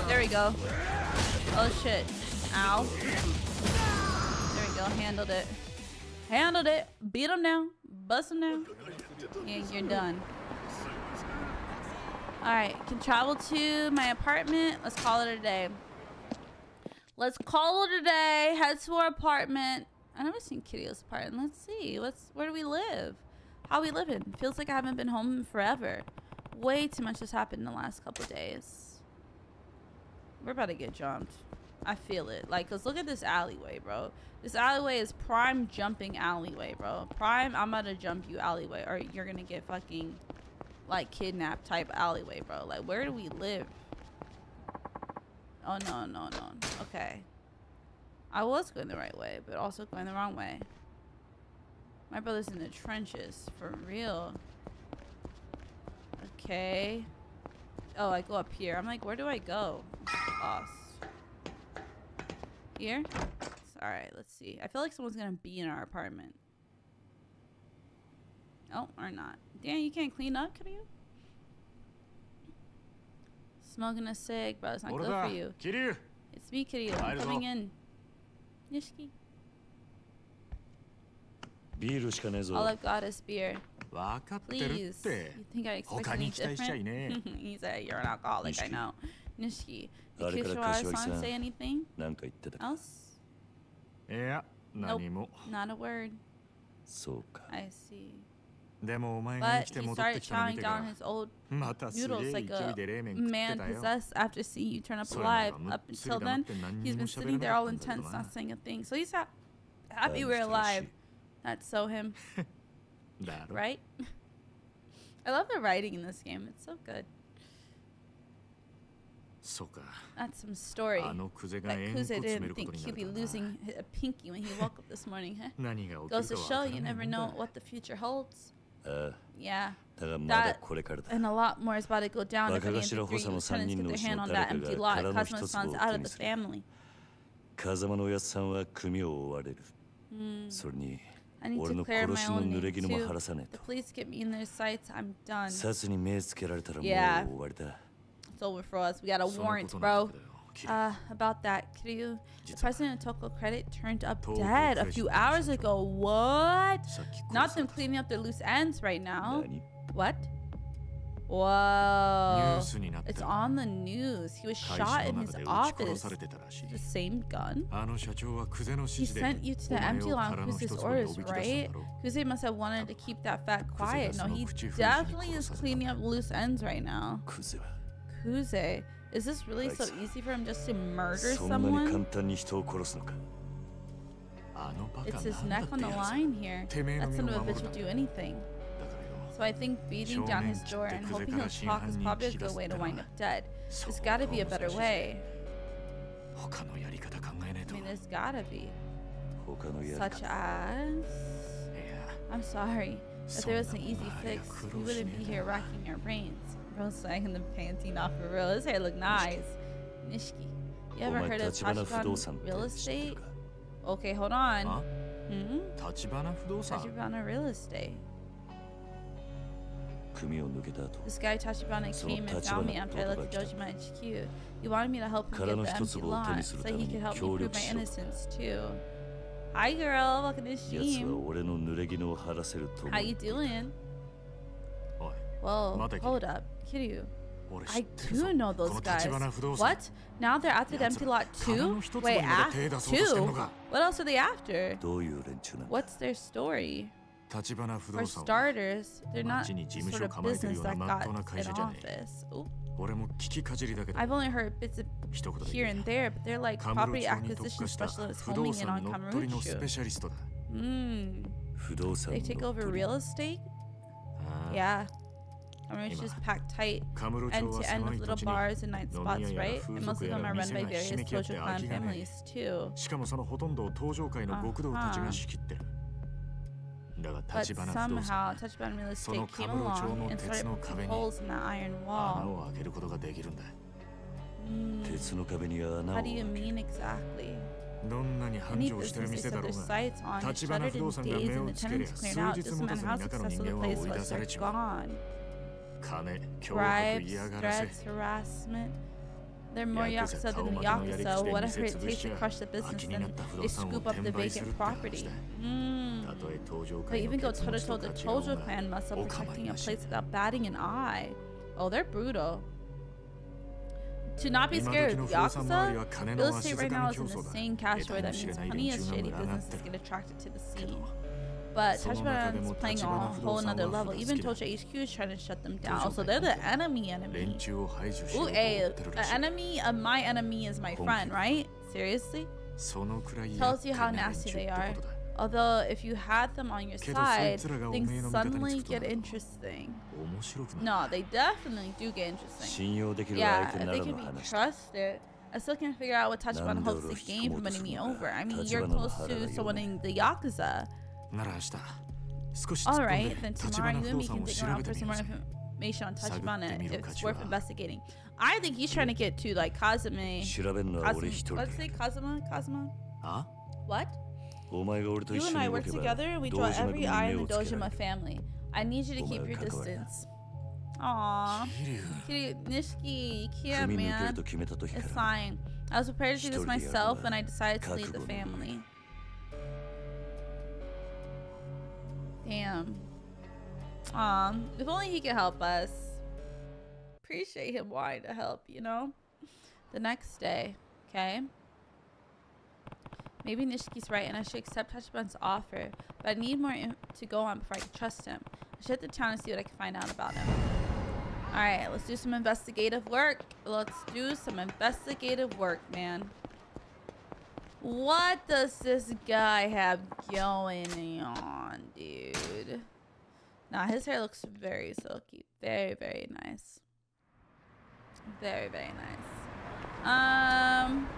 There we go. Oh, shit. Ow. There we go. Handled it. Handled it. Beat him now. Bust him now. Yeah, you're done. Alright, can travel to my apartment. Let's call it a day. Let's call it a day. Head to our apartment. I never seen Kiddio's apartment. Let's see. Let's where do we live? How we living? Feels like I haven't been home forever. Way too much has happened in the last couple days. We're about to get jumped. I feel it. Like, cause look at this alleyway, bro. This alleyway is prime jumping alleyway, bro. Prime, I'm about to jump you alleyway, or you're gonna get fucking like kidnap type alleyway, bro. Like, where do we live? Oh no, no, no. Okay. I was going the right way, but also going the wrong way. My brother's in the trenches, for real. Okay. Oh, I go up here. I'm like, where do I go? Lost. Here? Alright, let's see. I feel like someone's gonna be in our apartment. Oh, or not. Damn, you can't clean up, can you? Smoking a cig, bro. It's not good for you. Kiryu. It's me, Kiryu. I'm coming in. Nishiki. ビールしかねえぞ。All I've got is beer. 分かってるって。You think I expect any different? (laughs) He's like, you're an alcoholic, I know. Nishiki. Did Kashiwagi-san say anything? else? なんか言ってた。Else? Nope. not a word. I see. But he started chowing down his old noodles like a man possessed after seeing you turn up alive. Up until then, he's been sitting there all intense, not saying a thing. So he's ha happy we're alive. That's so him. (laughs) right? (laughs) I love the writing in this game. It's so good. That's some story. That Kuze didn't think he'd be losing a pinky when he woke up this morning, huh? (laughs) Goes to show you never know what the future holds. Uh, yeah. and a lot more is about to go down if any of the three lieutenants get their hand on that empty lot. Cosmo's son's out of the family. Kazama-san will be I need to clear my own name too. The police get me in their sights. I'm done. Yeah, it's over for us. We got a warrant, bro. Uh, about that, could you? the president of Tokyo Credit turned up dead a few hours ago. What? Not them cleaning up their loose ends right now. What? Whoa. It's on the news. He was shot in his office. The same gun? He sent you to the empty lot on Kuze's orders, right? Kuze must have wanted to keep that fat quiet. No, he definitely is cleaning up loose ends right now. Kuse. Is this really so easy for him just to murder someone? It's his neck on the line here. That son of a bitch would do anything. So I think beating down his door and hoping he'll talk is probably a good way to wind up dead. There's gotta be a better way. I mean, there's gotta be. Such as... I'm sorry. If there was an easy fix, we wouldn't be here racking our brains girl sang in the panty off for real. His hair look nice. Nishiki. You ever heard of Tachibana real estate? Okay, hold on. Hmm? Tachibana Hmm? Tachibana real estate. This guy Tachibana came and found me after I left Dojima HQ. He wanted me to help him get the empty lot, so he could help me prove my innocence too. Hi girl, welcome to Sheem. How you doing? Whoa, hold up. Kiryu. I do know those guys. What? Now they're at the empty lot too? Wait, after two? What else are they after? What's their story? For starters, they're not sort of business that got an office. Ooh. I've only heard bits of here and there, but they're like property acquisition specialists homing in on Kamurocho. Hmm. They take over real estate? Yeah あ Yeah. Kamurocho's packed tight カムロ町 end は to end 狭 with い little 土地に bars and night 飲み spots, 屋や right? 風 And most 俗 of や them ら are run 店 by がひし various めき合って Tojo 飽 clan きがね families too. えしかもそのほとんどを東上界の極道たちが仕切ってるだが But 立花不動 somehow, 産 Tachibana Real その Estate came カムロ町 along の and 鉄 started の putting 壁に holes in that iron 穴 wall. を開けることができるんだ Mm. 鉄の壁に穴を How 開 do you け mean exactly? どんなに繁 Any 盛してる business they 店だ set ろ their うが sights on is 立花 shuttered 不 in 動産が days 目 and を the つけりゃ tenants 数 cleared out 日 doesn't 持た matter ず how に中の successful 人 the 間は place 追い was, 出され they're ちまう gone. 金脅迫 bribes, threats, harassment. They're more yakuza than the yakuza. Whatever it takes to crush the business then they scoop up the vacant property? Mm. They even go toe to toe with the Tojo clan muscle protecting a place without batting an eye. Oh, they're brutal. To not be scared of yakuza, real estate right now is an insane cash that means plenty of shady businesses get attracted to the scene. But Tachibana is playing on a whole another level. Even Tojo HQ is trying to shut them down. Also, they're the enemy enemy. Ooh, hey, an enemy of my enemy is my friend, right? Seriously? Tells you how nasty they are. Although, if you had them on your side, things suddenly get interesting. No, they definitely do get interesting. Yeah, if they can be trusted, I still can't figure out what Tachibana hopes to gain from winning me over. I mean, you're close to someone in the Yakuza. All right, then tomorrow you and me can dig around for some more information on Tachibana. It's worth investigating. I think he's trying to get to like Kazuma. Kazuma let's say Kazuma. Kazuma. Huh? What? You and I work together and we draw every eye in the Dojima family. I need you to keep your distance. Aww. Kiryu, Nishiki, you can't, man. It's fine. I was prepared to do this myself and I decided to leave the family. Damn. Um, if only he could help us. Appreciate him wanting to help, you know? The next day, okay? Maybe Nishiki's right and I should accept Tachibana's offer, but I need more to go on before I can trust him. I should head the town and see what I can find out about him. Alright, let's do some investigative work. Let's do some investigative work, man. What does this guy have going on, dude? Nah, his hair looks very silky. Very, very nice. Very, very nice. Um.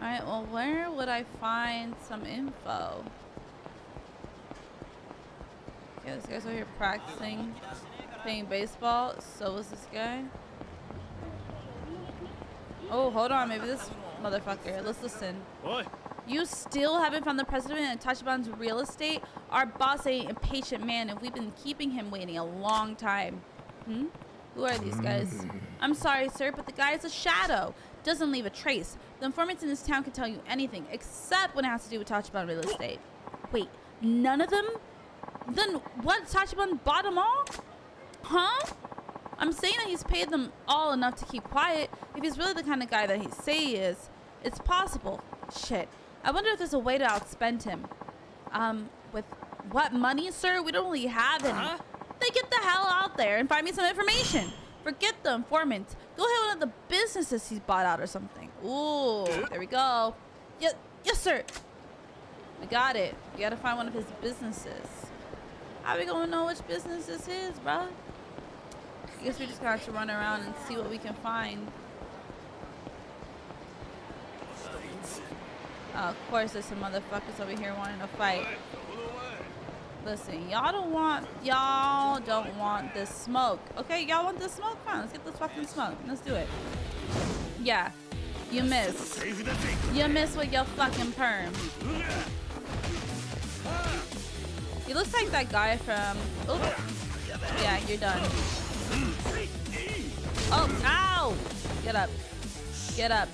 Alright, well, where would I find some info? Okay, this guy's over here practicing playing baseball. So was this guy. Oh, hold on. Maybe this motherfucker. Let's listen. What? You still haven't found the president of Tachibana's real estate? Our boss ain't a patient man, and we've been keeping him waiting a long time. Hmm? Who are these guys? (laughs) I'm sorry, sir, but the guy is a shadow. Doesn't leave a trace. The informants in this town can tell you anything, except when it has to do with Tachibana real estate. Wait, none of them? Then what? Tachibana bought them all? Huh? I'm saying that he's paid them all enough to keep quiet. If he's really the kind of guy that he say he is, it's possible. Shit. I wonder if there's a way to outspend him. Um, with what money, sir? We don't really have any. Huh? Then get the hell out there and find me some information. Forget the informant. Go hit one of the businesses he's bought out or something. Ooh, there we go. Yes, yes, sir. I got it. We gotta find one of his businesses. How we gonna know which business this is, bruh? I guess we just got to run around and see what we can find. Oh, of course, there's some motherfuckers over here wanting to fight. Listen, y'all don't want y'all don't want this smoke. Okay, y'all want this smoke? On, let's get this fucking smoke. Let's do it. Yeah. You miss. You miss with your fucking perm. He looks like that guy from Oops. Yeah, you're done. Oh, ow! Get up. Get up.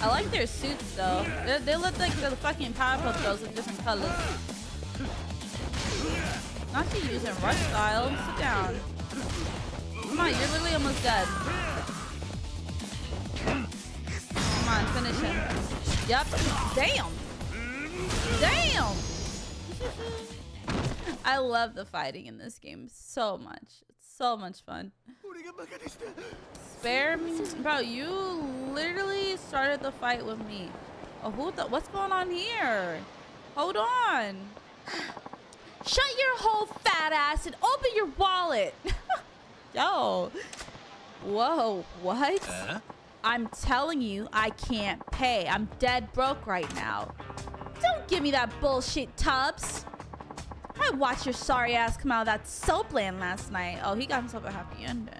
I like their suits though. They, they look like the fucking Powerpuff Girls with different colors. Not you using rush style. Sit down. Come on, you're literally almost dead. Come on, finish him. Yep. Damn. Damn. (laughs) I love the fighting in this game so much. So much fun. Spare me, bro. You literally started the fight with me. Oh, who the? What's going on here? Hold on. Shut your whole fat ass and open your wallet. (laughs) Yo. Whoa. What? Uh? I'm telling you, I can't pay. I'm dead broke right now. Don't give me that bullshit, Tubbs. I watched your sorry ass come out of that soap land last night. Oh, he got himself a happy ending.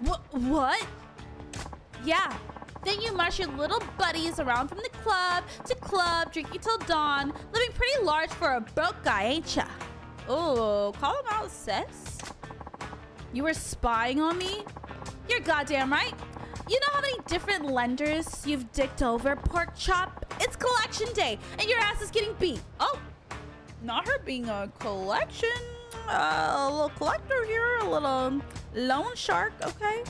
What? What? Yeah. Then you march your little buddies around from the club to club, drinking till dawn, living pretty large for a broke guy, ain't ya? Oh, call him out, sis. You were spying on me? You're goddamn right. You know how many different lenders you've dicked over, pork chop? It's collection day, and your ass is getting beat. Oh, not her being a collection, uh, a little collector here, a little loan shark, okay?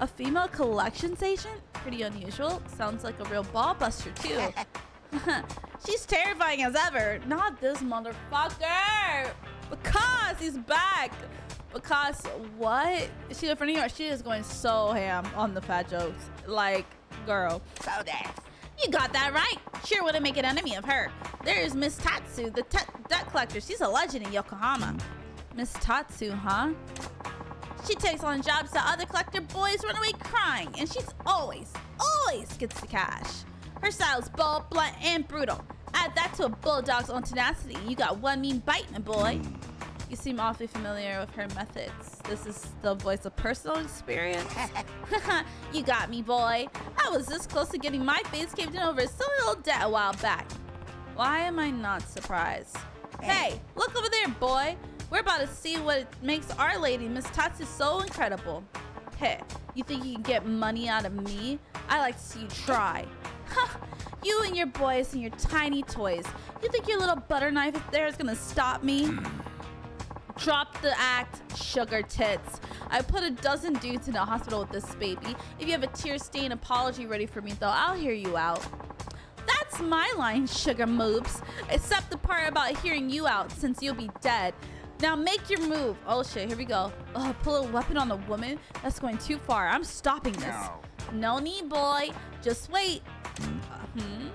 A female collections agent? Pretty unusual. Sounds like a real ball buster, too. (laughs) (laughs) She's terrifying as ever. Not this motherfucker. Because he's back. Because what? Is she front of you? She is going so ham on the fat jokes. Like, girl. So there. You got that right. Sure wouldn't make an enemy of her. There's Miss Tatsu, the debt collector. She's a legend in Yokohama. Miss Tatsu, huh? She takes on jobs that other collector boys run away crying, and she's always, always gets the cash. Her style's bold, blunt, and brutal. Add that to a bulldog's own tenacity. You got one mean bite, my boy. You seem awfully familiar with her methods. This is the voice of personal experience. (laughs) you got me, boy. I was this close to getting my face caved in over a silly little debt a while back. Why am I not surprised? Hey, look over there, boy. We're about to see what makes Our Lady, Miss Tatsu, so incredible. Hey, you think you can get money out of me? I like to see you try. (laughs) you and your boys and your tiny toys. You think your little butter knife there is gonna stop me? Hmm. Drop the act, sugar tits. I put a dozen dudes in the hospital with this baby. If you have a tear stained apology ready for me, though, I'll hear you out. That's my line, sugar moves. Except the part about hearing you out, since you'll be dead. Now make your move. Oh shit, here we go. Oh, pull a weapon on a woman? That's going too far. I'm stopping this. No, no need, boy. Just wait. Uh, hmm.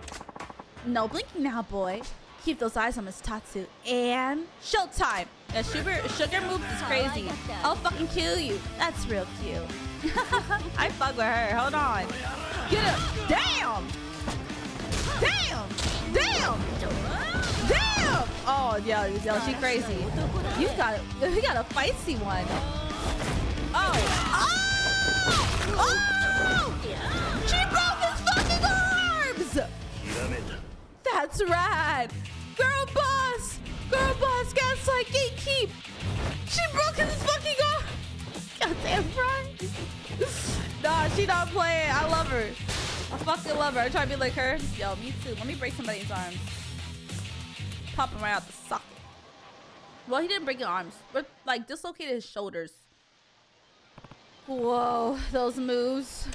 No blinking now, boy. Keep those eyes on Miss Tatsu. And showtime. Yeah, sugar, sugar moves is crazy. I'll fucking kill you. That's real cute. (laughs) I fuck with her. Hold on. Get up. Damn. Damn. Damn. Damn. Oh, yo, yo, she crazy. You got, you got a feisty one. Oh. Oh. Oh. She broke his fucking arms. That's rad. Girl boss! Gaslight, gatekeep! She broke his fucking arm! Goddamn right! nah, she not playing. I love her. I fucking love her. I try to be like her. Yo, me too. Let me break somebody's arms. Pop him right out the socket. Well, he didn't break his arms. But, like, dislocated his shoulders. Whoa, those moves.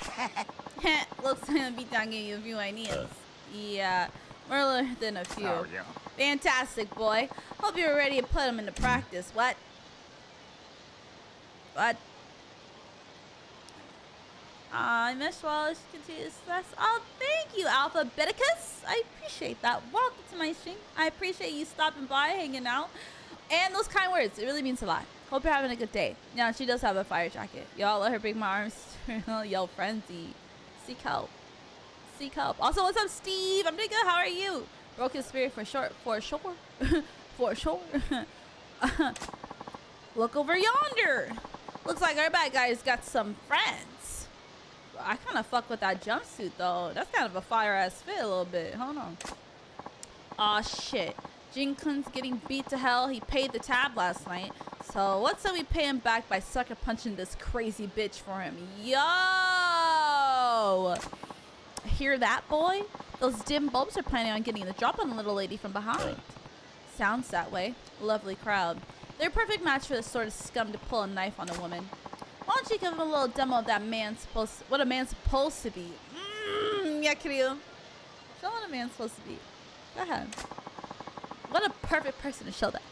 (laughs) Looks like a beatdown gave you a few ideas. Yeah, more than a few. Oh, yeah. Fantastic, boy. Hope you're ready to put them into practice. What? What? I uh, Miss Wallace continues stress. Oh, thank you, Alphabeticus. I appreciate that. Welcome to my stream. I appreciate you stopping by, hanging out. And those kind words. It really means a lot. Hope you're having a good day. Yeah, she does have a fire jacket. Y'all let her break my arms. (laughs) Yo, frenzy. Seek help. Seek help. Also, what's up, Steve? I'm doing good. How are you? Broken spirit for short, for sure. (laughs) for sure. (laughs) Look over yonder. Looks like our bad guy's got some friends. I kind of fuck with that jumpsuit though. That's kind of a fire ass fit a little bit. Hold on. Aw shit. Jin-kun's getting beat to hell. He paid the tab last night. So what's up we pay him back by sucker punching this crazy bitch for him? Yo! Hear that, boy? Those dim bulbs are planning on getting the drop on the little lady from behind. Sounds that way. Lovely crowd. They're a perfect match for this sort of scum to pull a knife on a woman. Why don't you give him a little demo of that man supposed what a man's supposed to be? Mmm, yeah, Kiryu. Show what a man's supposed to be. Go ahead. What a perfect person to show that.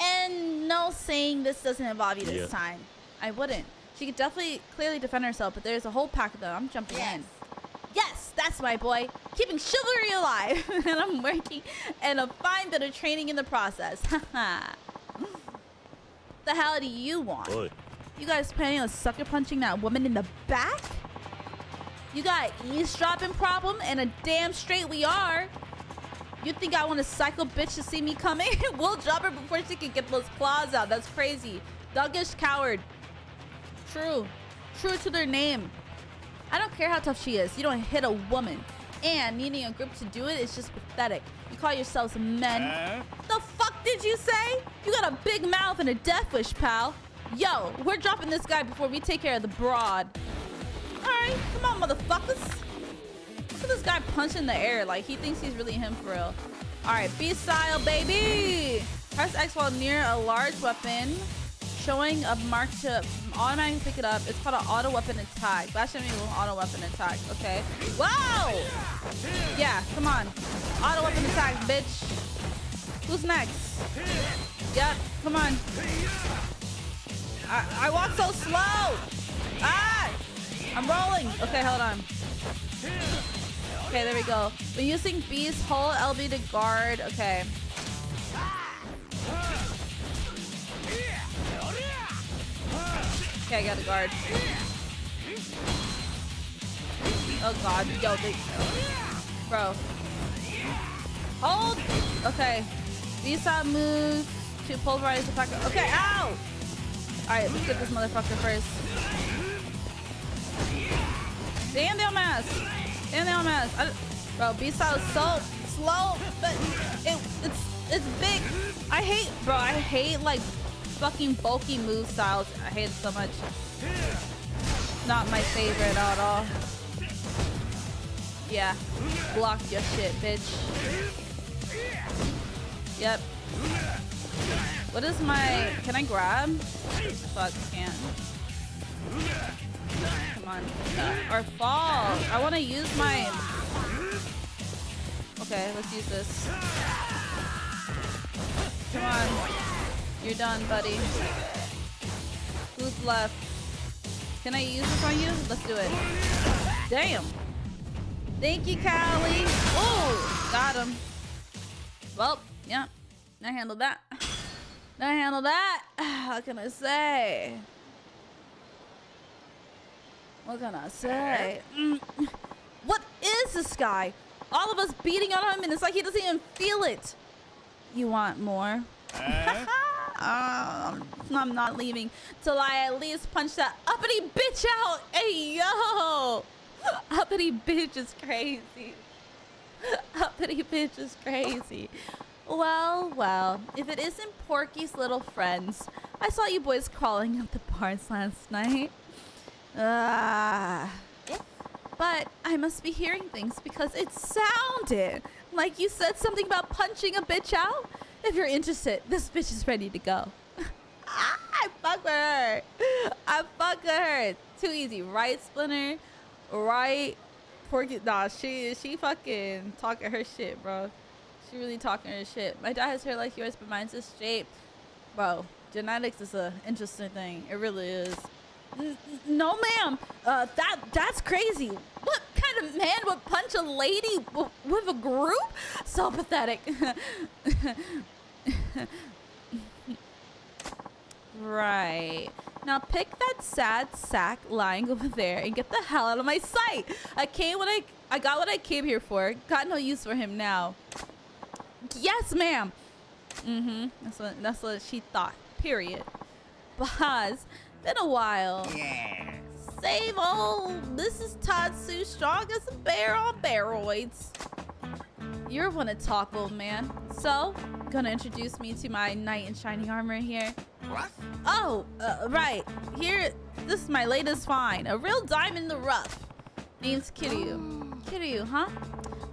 And no saying this doesn't involve you this Yeah. time. I wouldn't. She could definitely clearly defend herself, but there's a whole pack of them. I'm jumping in. Yes, that's my boy. Keeping chivalry alive. (laughs) and I'm working and a fine bit of training in the process. (laughs) the hell do you want? Oi. You guys planning on sucker punching that woman in the back? You got eavesdropping problem and a damn straight we are. You think I want a psycho bitch to see me coming? (laughs) we'll drop her before she can get those claws out. That's crazy. Doggish coward. True. True to their name. I don't care how tough she is. You don't hit a woman. And needing a group to do it is just pathetic. You call yourselves men. The fuck did you say? You got a big mouth and a death wish, pal. Yo, we're dropping this guy before we take care of the broad. Alright, come on, motherfuckers. Look at this guy punch in the air like he thinks he's really him for real. Alright, B-style, baby! Press X while near a large weapon, showing a mark to automatically pick it up. It's called an auto weapon attack. Bash enemy with auto weapon attack. Okay. Wow! Yeah, come on. Auto weapon attack, bitch. Who's next? Yep, come on. I, I walk so slow. Ah! I'm rolling. Okay, hold on. Okay, there we go. We're using B's hold LB to guard. Okay. Okay, I got a guard. Oh god, yo, they, bro. Hold. Okay. Visa moves to pulverize the attacker. Okay, ow! Alright, let's get this motherfucker first. Damn, damn ass. Damn, damn ass. I, bro, B-style is so slow, but it, it's it's big. I hate, bro, I hate like fucking bulky move styles. I hate it so much. Not my favorite at all. Yeah. Block your shit, bitch. Yep. What is my... Can I grab? Fuck, can't. Come on. Or fall. I want to use my... Okay, let's use this. Come on. You're done, buddy. Who's left? Can I use this on you? Let's do it. Damn. Thank you, Callie. Oh, got him. Well, yeah. I handled that. I handled that. How can I say? What can I say? Mm. What is this guy? All of us beating on him and it's like he doesn't even feel it. You want more? (laughs) um, I'm not leaving till I at least punch that uppity bitch out. Hey, yo! (laughs) Uppity bitch is crazy. (laughs) Uppity bitch is crazy. Well, well, if it isn't Porky's little friends, I saw you boys crawling up the bars last night. Ah. But I must be hearing things because it sounded like you said something about punching a bitch out. If you're interested, this bitch is ready to go. (laughs) I fuck with her. I fuck with her. Too easy, right, Splinter? Right? Porky, nah, she she fucking talking her shit, bro. She really talking her shit. My dad has hair like yours, but mine's just straight. Bro, genetics is a interesting thing. It really is. No, ma'am. Uh, that that's crazy. What kind of man would punch a lady with a group? So pathetic. (laughs) (laughs) right. Now pick that sad sack lying over there and get the hell out of my sight. I came what I I got what I came here for. Got no use for him now. Yes, ma'am. Mm-hmm. That's what that's what she thought. Period. Boz, been a while. Yeah. Save old Mrs. Tatsu strong as a bear on baroids. You're one to talk, old man. So, gonna introduce me to my knight in shining armor here. What? Oh, uh, right. Here, this is my latest find. A real diamond in the rough. Name's Kiryu. Kiryu, huh?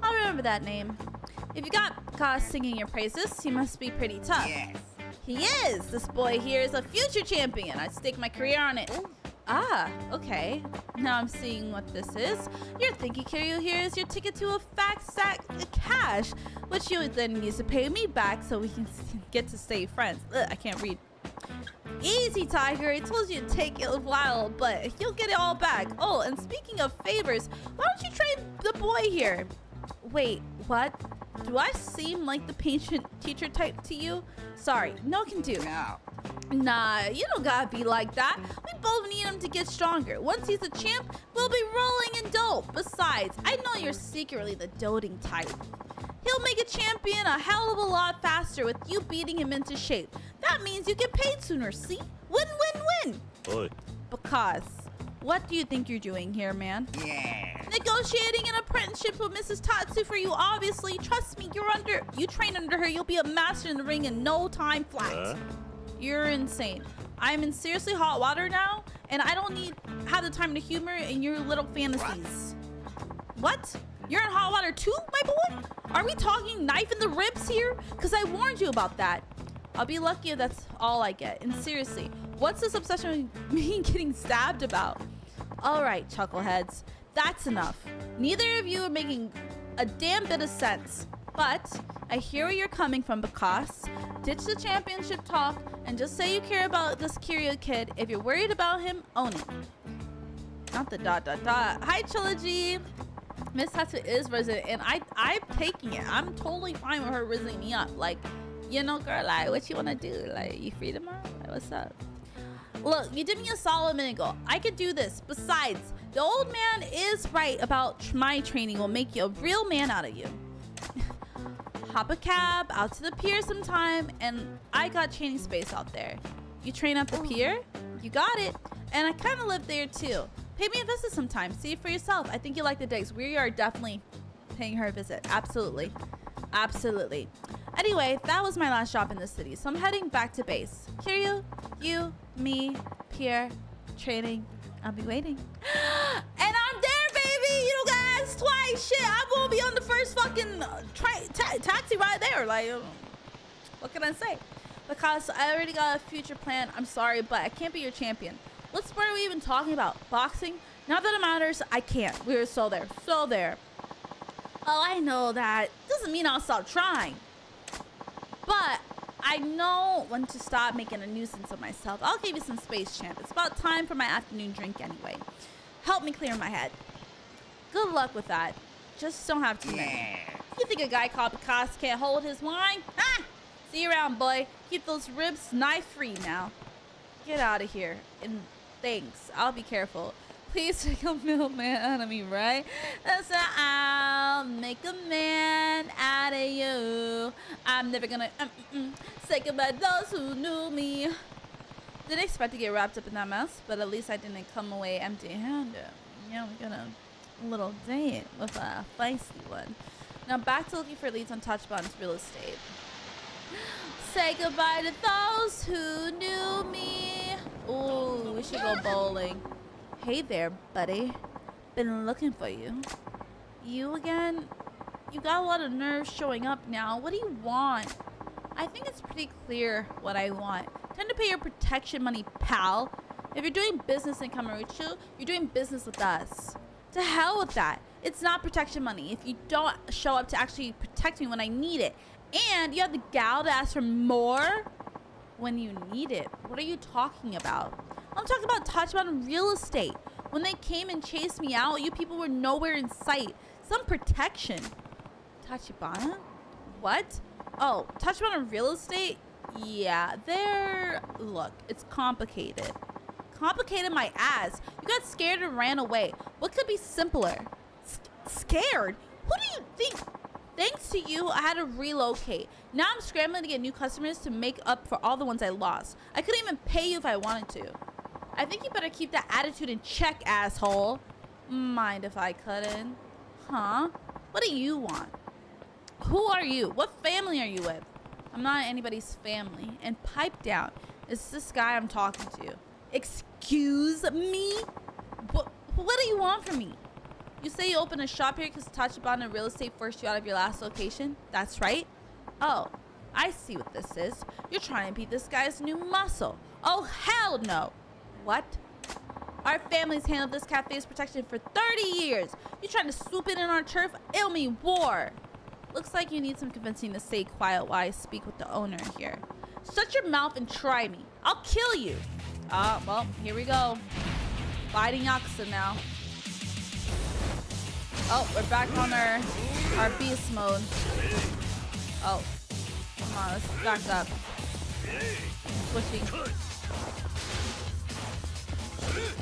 I'll remember that name. If you got caught singing your praises, he must be pretty tough. Yes. He is. This boy here is a future champion. I'd stake my career on it. Ah, okay. Now I'm seeing what this is. Your thinking Kiryu here is your ticket to a fat sack of cash, which you then use to pay me back so we can get to stay friends. Ugh, I can't read. Easy, Tiger. I told you to take it a while, but you'll get it all back. Oh, and speaking of favors, why don't you trade the boy here? Wait, what? Do I seem like the patient teacher type to you? Sorry, no can do. No. Nah, you don't gotta be like that. We both need him to get stronger. Once he's a champ, we'll be rolling in dope. Besides, I know you're secretly the doting type. He'll make a champion a hell of a lot faster with you beating him into shape. That means you get paid sooner, see? Win, win, win. おい Because, what do you think you're doing here, man? Yes. Negotiating an apprenticeship with Mrs. Tatsu for you, obviously. Trust me, you're under, you train under her, you'll be a master in the ring in no time flat. Huh? You're insane. I'm in seriously hot water now, and I don't need have the time to humor in your little fantasies. What? You're in hot water too, my boy? Are we talking knife in the ribs here? Cause I warned you about that. I'll be lucky if that's all I get. And seriously, what's this obsession with (laughs) me getting stabbed about? All right, chuckleheads, that's enough. Neither of you are making a damn bit of sense. But I hear where you're coming from, because ditch the championship talk and just say you care about this Kiryu kid. If you're worried about him, own it. Not the dot dot dot. Hi, Trilogy. Miss Tatsu is resident, and I I'm taking it. I'm totally fine with her raising me up. Like, you know, girl, like, what you wanna do? Like, you free tomorrow? Like, what's up? Look, you did me a solid minute ago. I could do this. Besides, the old man is right about my training will make you a real man out of you. (laughs) Hop a cab out to the pier sometime, and I got training space out there. You train at the pier? You got it. And I kind of live there too. Pay me a visit sometime. See it for yourself. I think you like the digs. We are definitely paying her a visit. Absolutely. Absolutely. Anyway, that was my last job in the city, so I'm heading back to base. Kiryu, you, you, me, Pierre, training. I'll be waiting. (gasps) and I'm there, baby! You don't gotta ask twice. Shit, I won't be on the first fucking uh, tra- ta- taxi ride there. Like, uh, what can I say? Because I already got a future plan. I'm sorry, but I can't be your champion. What sport are we even talking about? Boxing? Not that it matters. I can't. We were so there. So there. Oh, I know that. Doesn't mean I'll stop trying. But I know when to stop making a nuisance of myself. I'll give you some space, champ. It's about time for my afternoon drink anyway. Help me clear my head. Good luck with that. Just don't have too many. You think a guy called Picasso can't hold his wine? Ah! See you around, boy. Keep those ribs knife free now. Get out of here. And thanks. I'll be careful. Please (laughs) take a middleman out of me, right? That's how I'll make a man out of you. I'm never gonna um, say goodbye to those who knew me. Didn't expect to get wrapped up in that mess, but at least I didn't come away empty-handed. Yeah, we got a little date with a feisty one. Now back to looking for leads on Tachibana's real estate. Say goodbye to those who knew me. Ooh, we should go bowling. Hey there, buddy. Been looking for you. You again? You got a lot of nerves showing up now. What do you want? I think it's pretty clear what I want. Time to pay your protection money, pal. If you're doing business in Kamurocho, you're doing business with us. To hell with that. It's not protection money. If you don't show up to actually protect me when I need it, and you have the gal to ask for more when you need it. What are you talking about? I'm talking about Tachibana real estate. When they came and chased me out, you people were nowhere in sight. Some protection. Tachibana? What? Oh, Tachibana real estate? Yeah, they're... Look, it's complicated. Complicated my ass. You got scared and ran away. What could be simpler? S- scared? Who do you think? Thanks to you, I had to relocate. Now I'm scrambling to get new customers to make up for all the ones I lost. I couldn't even pay you if I wanted to. I think you better keep that attitude in check, asshole. Mind if I cut in? Huh? What do you want? Who are you? What family are you with? I'm not anybody's family. And pipe down. It's this guy I'm talking to. Excuse me? What, what do you want from me? You say you opened a shop here because Tachibana Real Estate forced you out of your last location? That's right. Oh, I see what this is. You're trying to beat this guy's new muscle. Oh, hell no. What? Our family's handled this cafe's protection for 30 years. You trying to swoop in on our turf? It'll mean war. Looks like you need some convincing to stay quiet while I speak with the owner here. Shut your mouth and try me. I'll kill you. Ah, uh, well, here we go. Fighting Yakuza now. Oh, we're back on our, our beast mode. Oh. Come on, let's back up. Switching.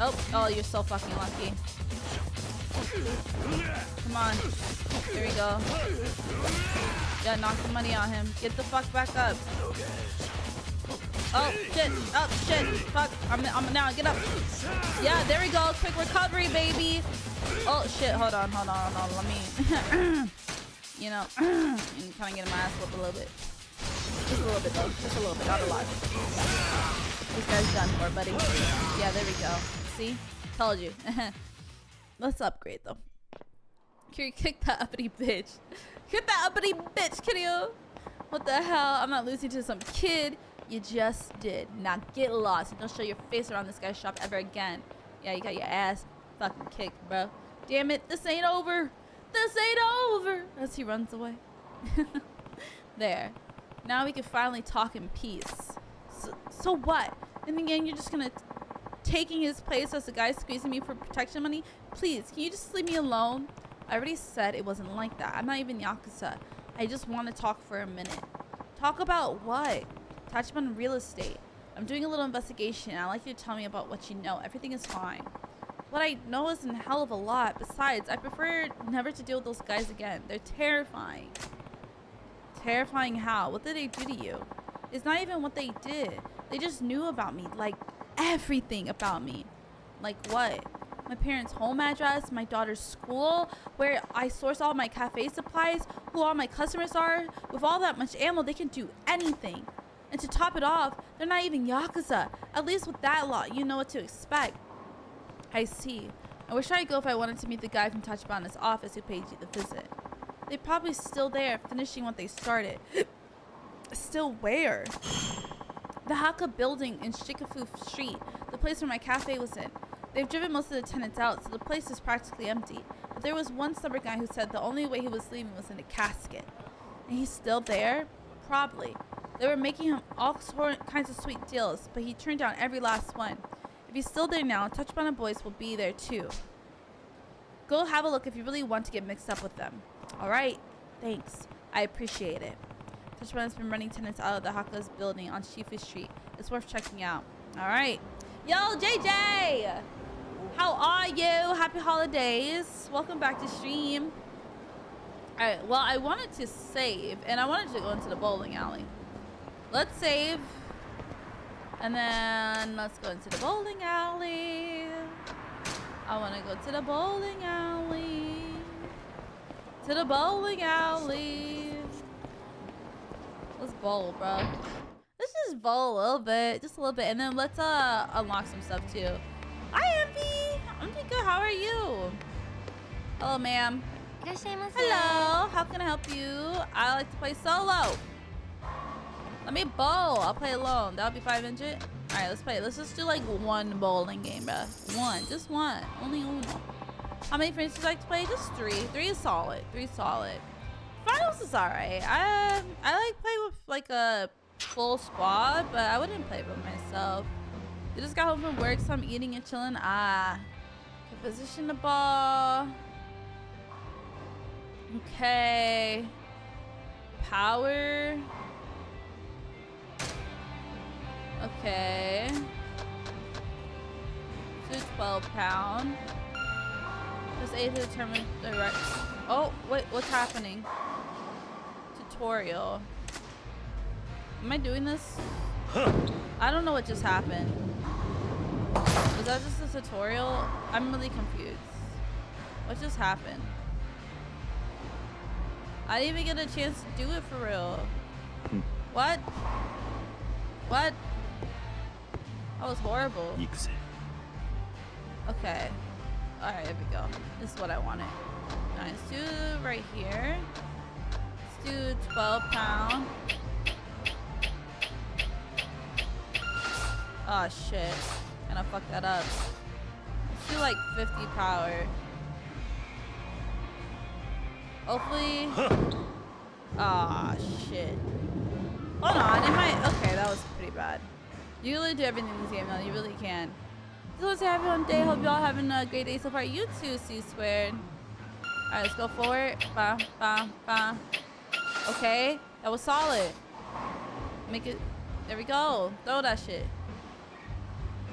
Oh, oh, you're so fucking lucky. Come on. There we go. Yeah, knock the money on him. Get the fuck back up. Oh, shit. Oh, shit. Fuck. I'm, I'm now. Get up. Yeah, there we go. Quick recovery, baby. Oh, shit. Hold on, hold on, hold on. Let me, (clears throat) you know, (clears throat) and kind of get my ass whooped a little bit. Just a little bit, though. Just a little bit. Not a lot. This guy's done for, buddy. Yeah, there we go. See? Told you. (laughs) Let's upgrade, though. Kiryu, kick that uppity bitch. Kick that uppity bitch, Kiryu. What the hell? I'm not losing to some kid. You just did. Now get lost. Don't show your face around this guy's shop ever again. Yeah, you got your ass fucking kicked, bro. Damn it, this ain't over. This ain't over. As he runs away. (laughs) there. Now we can finally talk in peace. So, so what? And again, you're just gonna taking his place as the guy squeezing me for protection money? Please, can you just leave me alone? I already said it wasn't like that. I'm not even Yakuza. I just want to talk for a minute. Talk about what? Tachibana real estate. I'm doing a little investigation. I'd like you to tell me about what you know. Everything is fine. What I know isn't a hell of a lot. Besides, I prefer never to deal with those guys again. They're terrifying. Terrifying how? What did they do to you? It's not even what they did. They just knew about me. Like, everything about me. Like what? My parents' home address, my daughter's school, where I source all my cafe supplies, who all my customers are. With all that much ammo, they can do anything. And to top it off, they're not even Yakuza. At least with that lot, you know what to expect. I see. I wish I'd go if I wanted to meet the guy from Tachibana's office who paid you the visit. They're probably still there, finishing what they started. still where? The Haka building in Shichifuku Street, the place where my cafe was in. They've driven most of the tenants out, so the place is practically empty. But there was one stubborn guy who said the only way he was leaving was in a casket. And he's still there? Probably. They were making him all kinds of sweet deals, but he turned down every last one. If he's still there now, Tachibana Boys will be there too. Go have a look if you really want to get mixed up with them. Alright, thanks. I appreciate it. Tachibana's been running tenants out of the Haka's building on Shifu Street. It's worth checking out. Alright. Yo, JJ! How are you? Happy holidays. Welcome back to stream. Alright, well, I wanted to save, and I wanted to go into the bowling alley. Let's save. And then let's go into the bowling alley. I want to go to the bowling alley. To the bowling alley. Let's bowl, bro. Let's just bowl a little bit. Just a little bit. And then let's uh unlock some stuff too. Hi, Envy. I'm doing good. How are you? Hello, ma'am. Hello. How can I help you? I like to play solo. Let me bowl. I'll play alone. That'll be 500. All right, let's play. Let's just do like one bowling game, bro. One. Just one. Only uno. How many friends do you like to play? Just three. Three is solid. Three is solid. Finals is alright. I I like play with like a full squad, but I wouldn't play by myself. You just got home from work, so I'm eating and chilling. Ah. Position the ball. Okay. Power. Okay. To 12 pound. Press A to determine the right. Oh, wait, what's happening? Tutorial. Am I doing this? I don't know what just happened. Was that just a tutorial? I'm really confused. What just happened? I didn't even get a chance to do it for real. Hmm. what? What? That was horrible. Okay. Alright, there we go. This is what I wanted. Alright, let's do right here. Let's do 12 pound. Oh shit. And I fucked that up. Let's do like 50 power. Hopefully. Ah, oh, shit. Hold on, it might. Okay, that was pretty bad. You really do everything in this game, though. You really can. So let's have one day. Hope y'all having a great day so far. You too, C squared. Alright, let's go forward. Ba, ba, ba. Okay, that was solid. Make it. There we go. Throw that shit.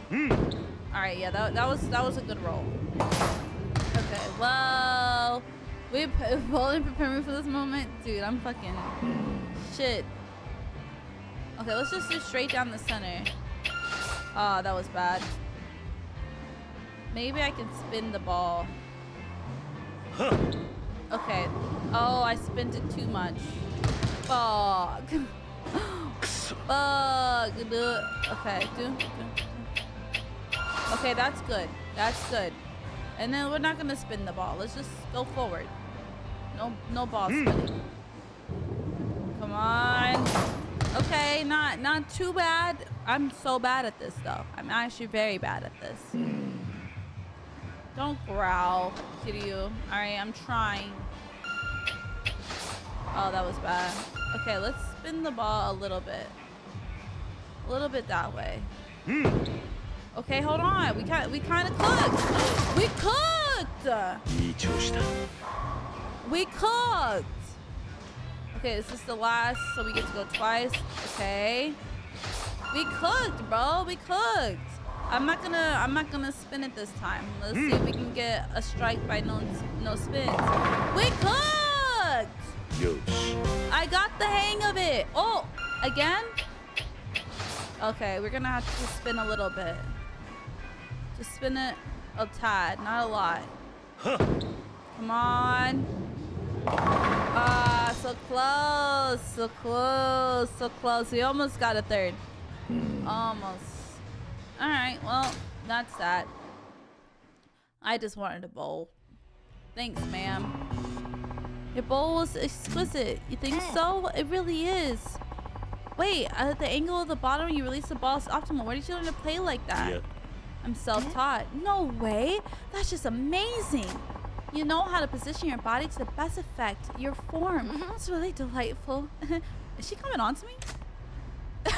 Hmm. Alright, yeah, that, that was that was a good roll. Okay, well, we (laughs) bowling preparing for this moment, dude. I'm fucking shit. Okay, let's just do straight down the center. Oh, that was bad. Maybe I can spin the ball. Okay. Oh, I spent it too much. Fuck. (laughs) Fuck. Okay. Do. Okay, that's good. That's good. And then we're not gonna spin the ball. Let's just go forward. No, no ball hmm. spinning. Come on. Okay, not not too bad. I'm so bad at this though. I'm actually very bad at this. Don't growl, Kiryu. Alright, I'm trying. Oh, that was bad. Okay, let's spin the ball a little bit. A little bit that way. Okay, hold on. We kind we kind of cooked. We cooked. We cooked. Okay, this is the last, so we get to go twice. Okay. We cooked, bro. We cooked. I'm not gonna I'm not gonna spin it this time. Let's see if we can get a strike by no no spins. We cooked! よし I got the hang of it. Oh, again? Okay, we're gonna have to spin a little bit. Just spin it a tad, not a lot. Come on. Ah, so close, so close, so close. We almost got a third. Hmm. Almost. All right, well, that's that. I just wanted a bowl. Thanks, ma'am. Your bowl was exquisite. You think hmm. so? It really is. Wait, at the angle of the bottom, you release the ball is optimal. Where did you learn to play like that? いや I'm self-taught. Hmm? No way. That's just amazing. You know how to position your body to the best effect. Your form. Mm-hmm. It's really delightful. (laughs) is she coming on to me? (laughs) Look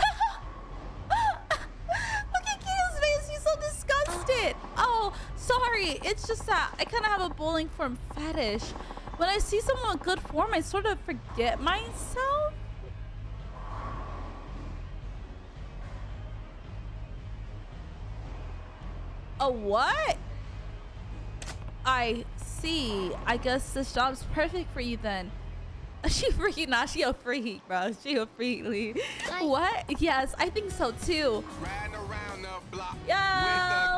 at Kato's face. He's so disgusted. (gasps) Oh, sorry. It's just that I kind of have a bowling form fetish. When I see someone with good form, I sort of forget myself. A what? I see. I guess this job's perfect for you then. (laughs) She freaking nah, she a freak, bro. She a freak, Lee. What? Yes, I think so too. Riding around the block Yo!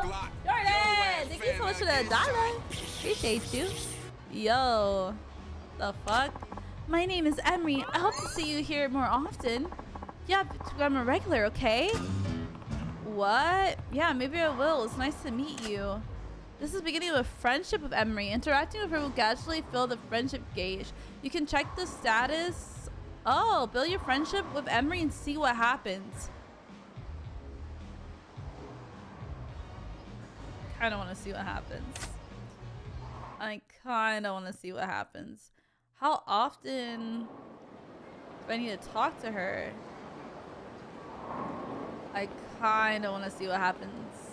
with a Jordan! Thank you so much for the dollar. Appreciate you. Yo. The fuck? My name is Emery. I hope to see you here more often. Yeah, I'm a regular, okay? What? Yeah, maybe I will. It's nice to meet you. This is beginning of a friendship with Emery. Interacting with her will gradually fill the friendship gauge. You can check the status. Oh, build your friendship with Emery and see what happens. I kind of want to see what happens. I kind of want to see what happens. How often do I need to talk to her? I kind of want to see what happens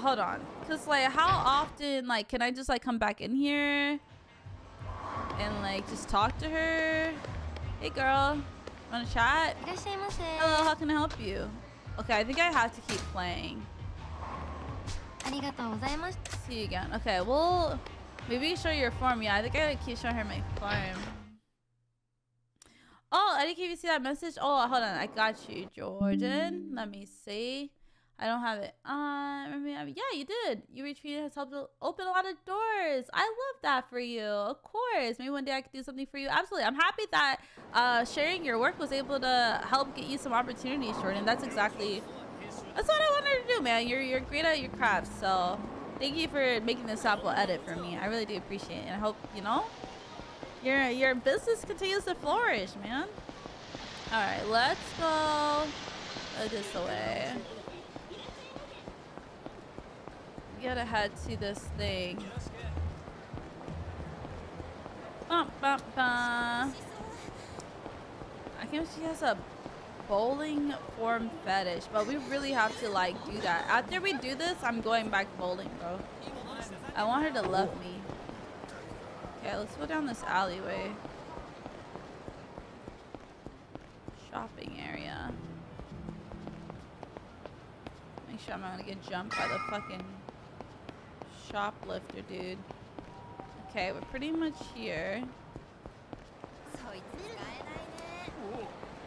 hold on. Because like how often like can i just like come back in here and like just talk to her? Hey girl. Want to chat hello how can i help you? Okay i think i have to keep playing. See you again. Okay well maybe show your form. Yeah i think i gotta keep showing her my form. Oh i didn't even see that message? Oh hold on. I got you jordan. Let me see. I don't have it. Uh, I mean, yeah, you did. You retweeted has helped open a lot of doors. I love that for you. Of course. Maybe one day I could do something for you. Absolutely. I'm happy that uh, sharing your work was able to help get you some opportunities, Jordan. That's exactly that's what I wanted to do, man. You're you're great at your craft, so thank you for making this sample edit for me. I really do appreciate it, and I hope you know your your business continues to flourish, man. All right, let's go this way. We ahead to to this thing. Bum, bum, bum. I guess she has a bowling form fetish, but we really have to like do that. After we do this, I'm going back bowling, bro. I want her to love me. Okay, let's go down this alleyway. Shopping area. Make sure I'm not gonna get jumped by the fucking shoplifter, dude. Okay, we're pretty much here.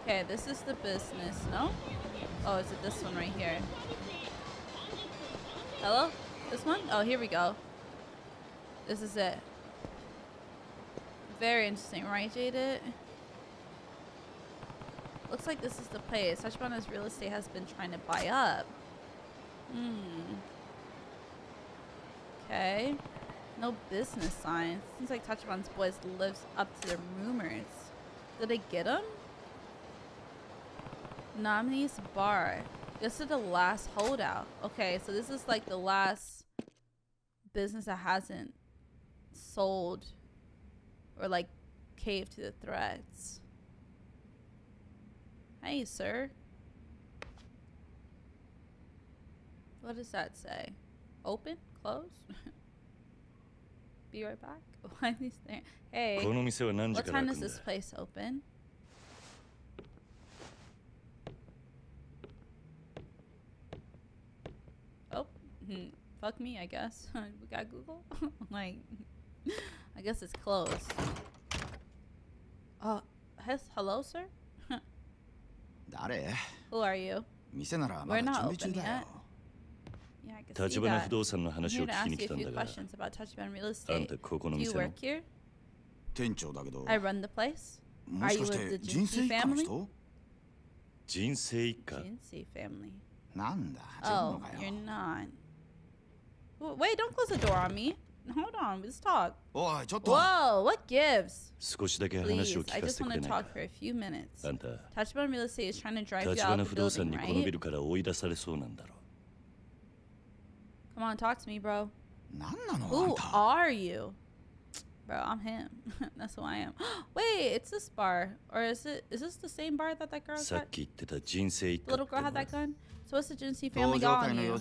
Okay, this is the business, no? Oh, is it this one right here? Hello? This one? Oh, here we go. This is it. Very interesting, right, Jaded? Looks like this is the place. Tachibana's real estate has been trying to buy up. Hmm. Okay. No business signs. Seems like Tachibana's boys lives up to their rumors. Did they get him? Nominees bar. This is the last holdout. Okay, so this is like the last business that hasn't sold or like caved to the threats. Hey, sir. What does that say? Open? close? (laughs) Be right back. (laughs) Why are these things? Hey, what time does this place open? Oh, hmm, fuck me, I guess. (laughs) we got Google? like, I guess it's closed. Oh, hello, sir? Who are you? We're not open yet. 立花.不動産の話を聞きに来たんだがあん.たここの店の?店長だけど I run the place. もしかして人生一家の?人人生一家.なんだ Oh, か you're よ not. Wait, don't close the door on me. Hold on, let's talk. おいちょっと Whoa, what gives? 少しだけ話 Please, を I 聞かせ just てく want れ to ないか talk for a few minutes. あんた Tachibana Real Estate is trying to drive you 立 out 花 of 不 the 動産 building, にこのビ right? ルから追い出されそうなんだろ Come on, talk to me, bro. No Who are you? Bro, I'm him. (laughs) That's who I am. (gasps) Wait, it's this bar. Or is it is this the same bar that that girl had? The little girl had that gun? Swiss agency Family Got on you.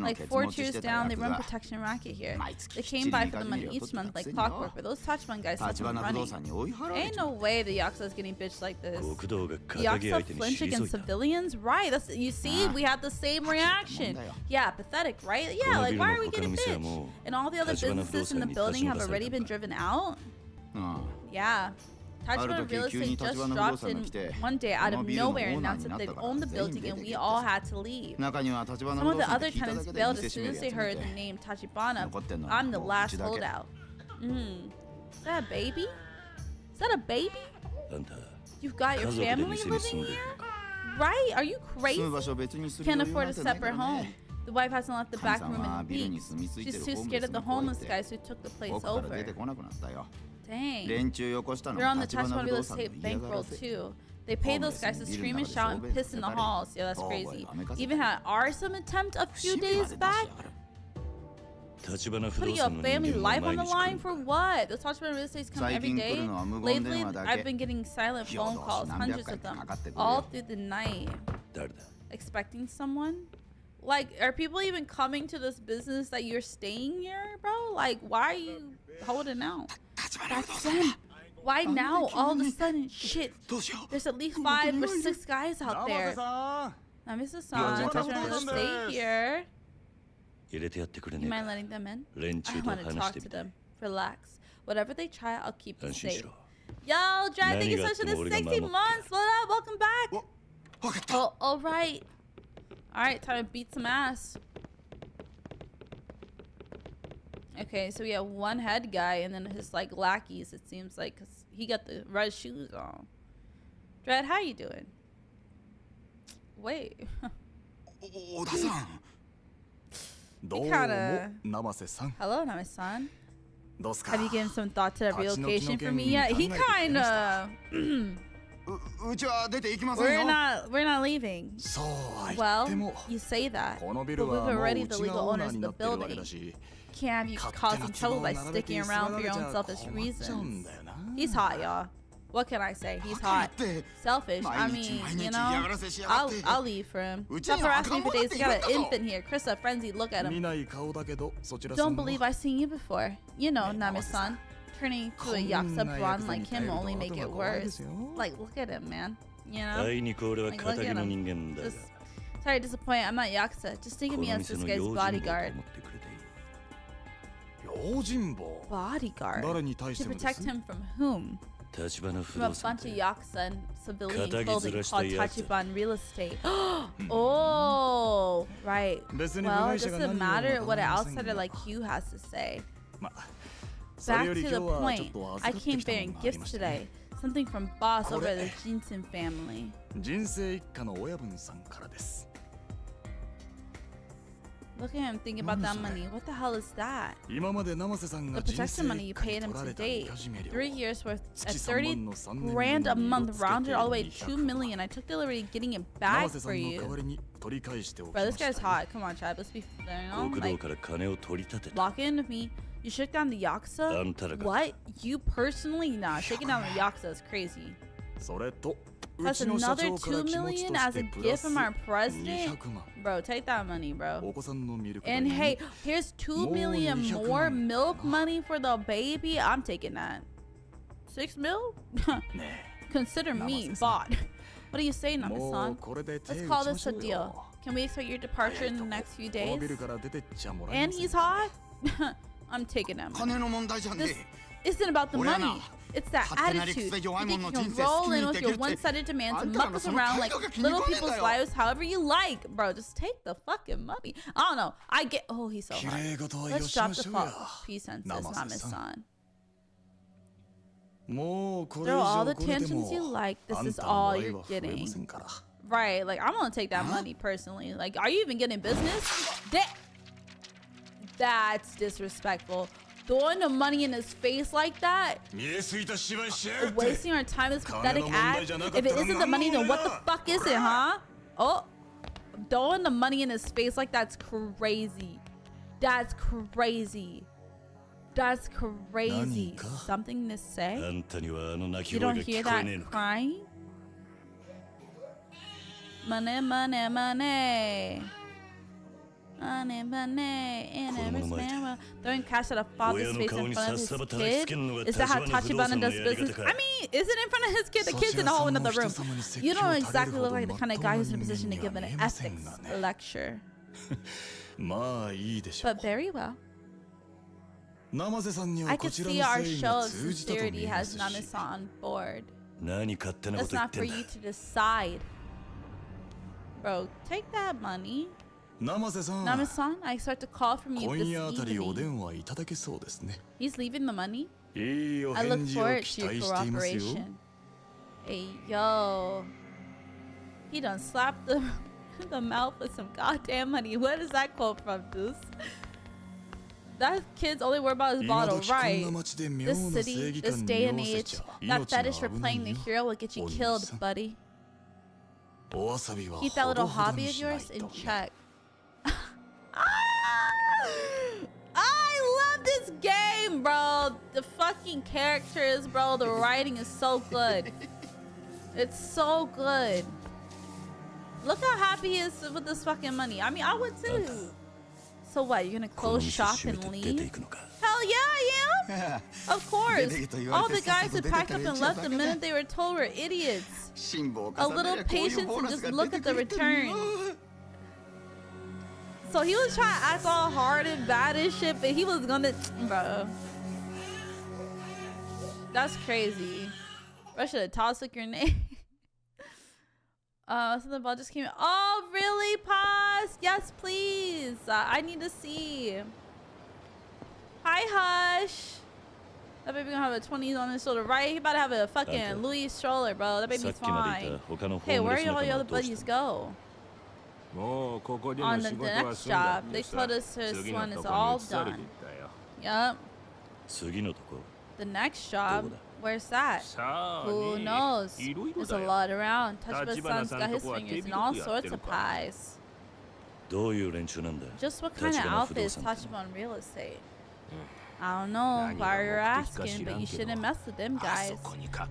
Like four tiers down, they run protection racket here. They came by for the money each month like clockwork, but those Tachibana guys left them running. Ain't no way the Yakuza is getting bitched like this. The Yakuza flinch against civilians? Right, that's, you see, we had the same reaction. Yeah, pathetic, right? Yeah, like why are we getting bitched? And all the other businesses in the building have already been driven out? Yeah. Tachibana Real Estate just dropped in one day out of nowhere and announced that they'd owned the building and we all had to leave. Some of the other tenants bailed as soon as they heard the name Tachibana. I'm the last holdout. Mm. Is that a baby? Is that a baby? You've got your family living here? Right? Are you crazy? Can't afford a separate home. The wife hasn't left the back room in weeks. She's too scared of the homeless guys who took the place over. Dang. They're on the 立 real estate bankroll too. They pay those guys to scream and shout and piss in the halls. Yeah, that's crazy. Even had arson attempt a few days back. Putting 産 your family life on the line for what? The Tachibana real estate come coming every day. Lately, I've been getting silent phone calls, hundreds of them, all through the night. Expecting someone? Like, are people even coming to this business that you're staying here, bro? Like, why are you Hold it now. That's them. Why now, all of a sudden, shit? There's at least five or six guys out there. Now, Mrs. San, let's stay here. You mind letting them in? I want to talk to them. Relax. Whatever they try, I'll keep them safe. Yo, Dry, thank you so much for the 60 months. What up? Welcome back. Oh, all right. All right, time to beat some ass. Okay, so we have one head guy and then his like lackeys. It seems like cause he got the red shoes on. Dread, how you doing? Wait. (laughs) Oda-san. (laughs) kinda... Hello, Namase-san. Have you given some thought to the relocation for me yet? He kind of. (clears throat) we're not. We're not leaving. Well, you say that, but we've already the legal owners of the building can, you cause him trouble by sticking around for your own selfish reasons. He's hot, y'all. What can I say? He's hot. Selfish. I mean, you know, I'll, I'll leave for him. Stop harassing for days. You got an infant here. Chris, a frenzy. Look at him. Don't believe I've seen you before. You know, Namase-san. Turning to a Yakuza blonde like him will only make it worse. Like, look at him, man. You know? Like, look at him. Just, sorry to disappoint. I'm not Yakuza. Just think of me as this guy's bodyguard bodyguard to protect him from whom? From a bunch of yakuza and civilian clothing called Tachibana Real Estate. (gasps) (gasps) oh, right. Well, it doesn't matter what an outsider like you has to say. Back to the point, I came bearing gifts today. Something from boss over the Jinsei family. Look at him thinking about that money. What the hell is that? The protection money you paid him to date. Three years worth at 30 grand a month, rounded all the way to 2 million. I took the liberty of getting it back for you. Bro, this guy's hot. Come on, Chad. Let's be fair. Oh you? Like, lock in with me. You shook down the Yakuza? What? You personally? Nah, shaking down the Yakuza is crazy plus another two million as a gift from our president. Bro, take that money, bro. And hey, here's two million more milk money for the baby. I'm taking that. Six mil? (laughs) Consider me bought. What are you saying, Namase-san? Let's call this a deal. Can we expect your departure in the next few days? And he's hot? (laughs) I'm taking him. This isn't about the money. It's that attitude. You think you can roll in with your one-sided demands and muck us around like little people's lives however you like. Bro, just take the fucking money. I don't know. I get... Oh, he's so hot. Let's drop the false pretenses, Namaste-san. Throw all the tensions you like. This is all you're getting. Right, like I'm gonna take that money personally. Like, are you even getting business? That's disrespectful throwing the money in his face like that, wasting our time This pathetic act. If it isn't the money, then what the fuck is it, huh? Oh, throwing the money in his face like that's crazy. That's crazy. That's crazy. Something to say? You don't hear that crying? Money, money, money. I'm in every sparrow. Throwing cash at a father's face in front of his kid? Is that how Tachibana does business? I mean, is it in front of his kid? The kid's in a whole another room. You don't exactly look like the kind of guy who's in a position to give an ethics lecture. (laughs) but very well. I can see our show of sincerity has Namase on board. That's not for you to decide. Bro, take that money. Namase san. Namase san, I expect to call from you this evening. He's leaving the money? I look forward to your cooperation. Hey, yo. He done slapped the, (laughs) the mouth with some goddamn money. What is does that quote from, Deuce? that kid's only worried about his bottle, right? This city, this day and age, that fetish for playing the hero will get you killed, buddy. Keep that little hobby of yours in check. game, bro. The fucking characters, bro. The writing is so good. it's so good. Look how happy he is with this fucking money. I mean, I would too. So what, you're gonna close shop and leave? Hell yeah, I am! (laughs) of course! All the guys who packed up and left the minute they were told were idiots. A little patience and just look at the return. So he was trying to act all hard and bad and shit, but he was gonna, bro. That's crazy. I should have tossed like your name. (laughs) uh, something ball just came. Oh, really? Pause. Yes, please. Uh, I need to see. Hi, Hush. That baby gonna have a 20s on his shoulder, right? He about to have a fucking Louis stroller, bro. That baby's fine. Hey, where are all your other buddies go? On the next job, they told us this one is all done. Yep. The next job, where's that? Who knows? There's a lot around. Tachibana-san's got his fingers in all sorts of pies. Just what kind of outfit is Tachibana real estate? I don't know why you're asking, but you shouldn't mess with them guys.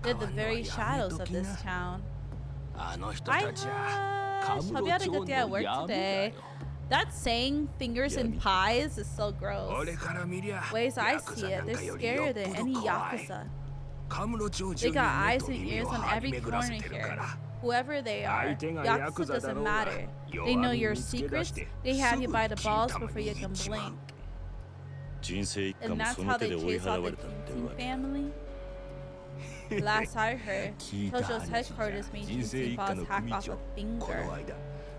They're the very shadows of this town. I know. I'll be had a good day at work today. That saying fingers in pies is so gross. Ways I see it, they're scarier than any yakuza. They got eyes and ears on every corner here. Whoever they are, yakuza doesn't matter. They know your secrets, they have you by the balls before you can blink. And that's how they chase out the family? Last (laughs) I heard, 聞いた Tojo's 話じゃ headquarters made 人生 Kingston 一家 boss の hack 組 off 長 a こ finger. の間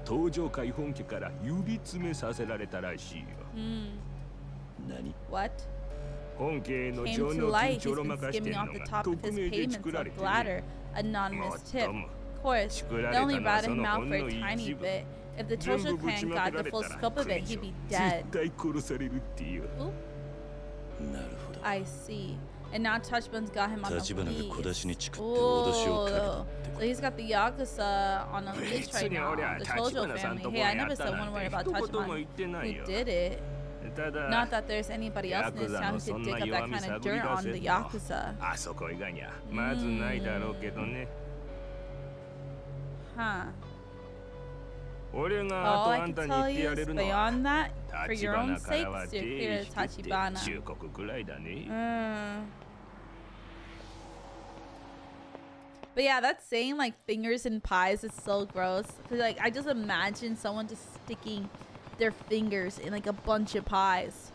東上会本家から指詰めさせられたらしいよ Hmm. 何 What? 本家への Came 情 to の light, 緊 he's 張を been 任してる skimming の off the が top of 匿 his 名で payments 作ら of れて Glatter, も anonymous っ tip. とも Of course, 作ら they れた only のは ratted そ him の out ほん for の a tiny 一部 bit. If the 全 Tojo 部ぶち clan ま got け the られ full たら scope of これ it, 以 he'd 上 be 絶 dead. 対殺されるっていう Oop, なるほど I see. And now Tachibana's got him on the leash. Oh, so he's got the Yakuza on a leash right now, the Tojo family. Hey, I never said one word about Tachibana. Who did it? Not that there's anybody else in this town who could dig up that kind of dirt on the Yakuza. Mm. Huh. All I can tell you is beyond that, for your own sake, steer clear of Tachibana. But yeah, that's saying like fingers in pies is so gross. Cause like I just imagine someone just sticking their fingers in like a bunch of pies.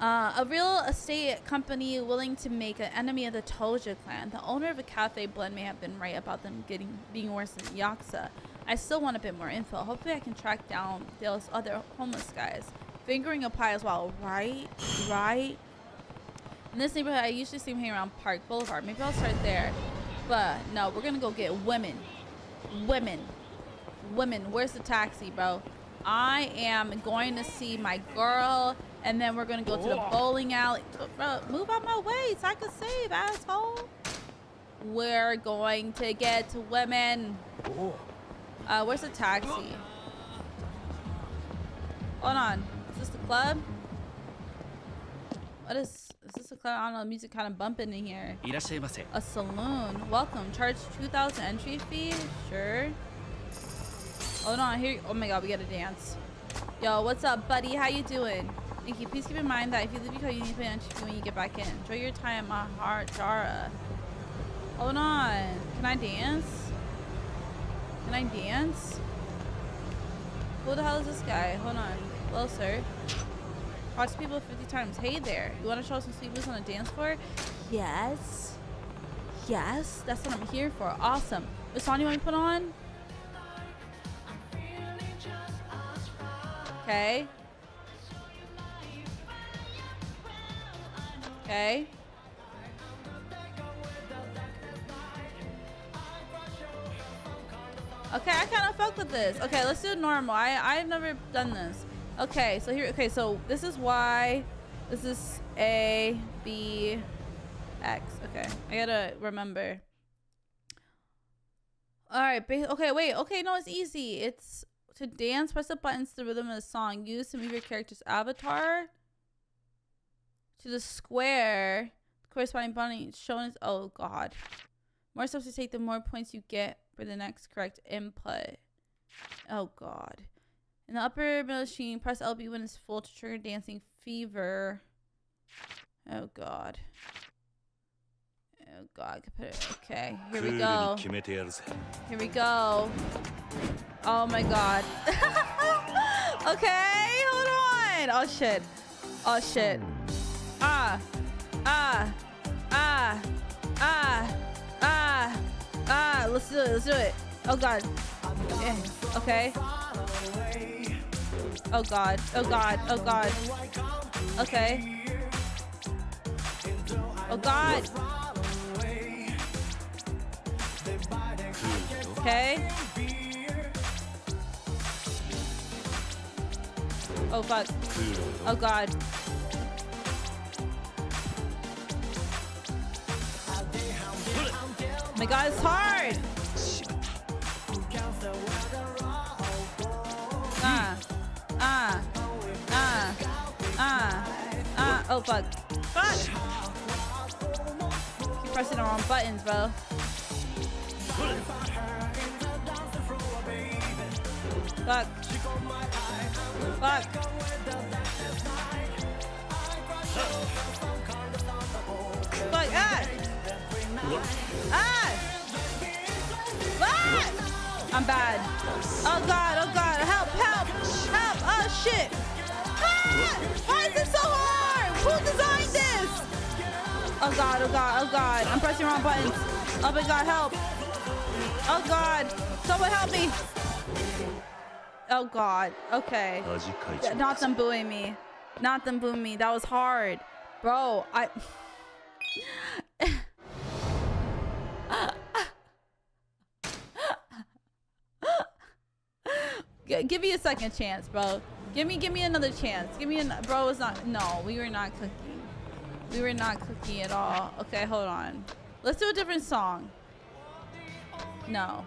Uh, a real estate company willing to make an enemy of the Tojo clan. The owner of a cafe blend may have been right about them getting being worse than Yakuza. I still want a bit more info. Hopefully, I can track down those other homeless guys. Fingering a pie as well, right? Right? In this neighborhood, I usually see him hanging around Park Boulevard. Maybe I'll start there. But no, we're gonna go get women. Women. Women. Where's the taxi, bro? I am going to see my girl, and then we're gonna go to the bowling alley. Bro, move out my way so I can save, asshole. We're going to get to women. Uh, where's the taxi? Hold on. Is this the club? What is... Is this a club? I don't know. Music kind of bumping in here. A saloon. Welcome. Charge 2,000 entry fee? Sure. Hold on. Here... Oh my god. We gotta dance. Yo, what's up, buddy? How you doing? Nikki, please keep in mind that if you leave your car, you need to pay entry fee when you get back in. Enjoy your time at Maharaja. Hold on. Can I dance? Can I dance? Who the hell is this guy? Hold on. Well, sir. Watch people 50 times. Hey there. You want to show some moves on a dance floor? Yes. Yes. That's what I'm here for. Awesome. What song you want me to put on? Okay. Okay. Okay, I kind of fuck with this. Okay, let's do normal. I I've never done this. Okay, so here. Okay, so this is Y. This is A B X. Okay, I gotta remember. All right. Okay, wait. Okay, no, it's easy. It's to dance. Press the buttons to the rhythm of the song. Use to move your character's avatar to the square corresponding button shown as. Oh God. More steps you take, the more points you get for the next correct input. Oh god. In the upper machine, press LB when it's full to trigger dancing fever. Oh god. Oh god, okay. Here we go. Here we go. Oh my god. (laughs) okay, hold on. Oh shit. Oh shit. Ah. Ah. Ah. Ah. Ah. let's do it. Let's do it. Oh god. Okay. Oh god. Oh god. Oh god. Okay. Oh god. Okay. Oh fuck. Oh god. My god, it's hard! Ah. Ah. Ah. Ah. Ah. Oh fuck. Fuck! Keep pressing the wrong buttons, bro. Fuck. Fuck. Fuck. Ah! Ah! I'm bad. Oh god, oh god, help, help, help, oh shit. Ah! Why is it so hard? Who designed this? Oh god, oh god, oh god. I'm pressing wrong buttons. Oh my god, help. Oh god, someone help me. Oh god, okay. Not them booing me. Not them booing me. That was hard. Bro, I... (laughs) give me a second chance, bro. Give me give me another chance. Give me an bro it's not no, we were not cooking. We were not cooking at all. Okay, hold on. Let's do a different song. No.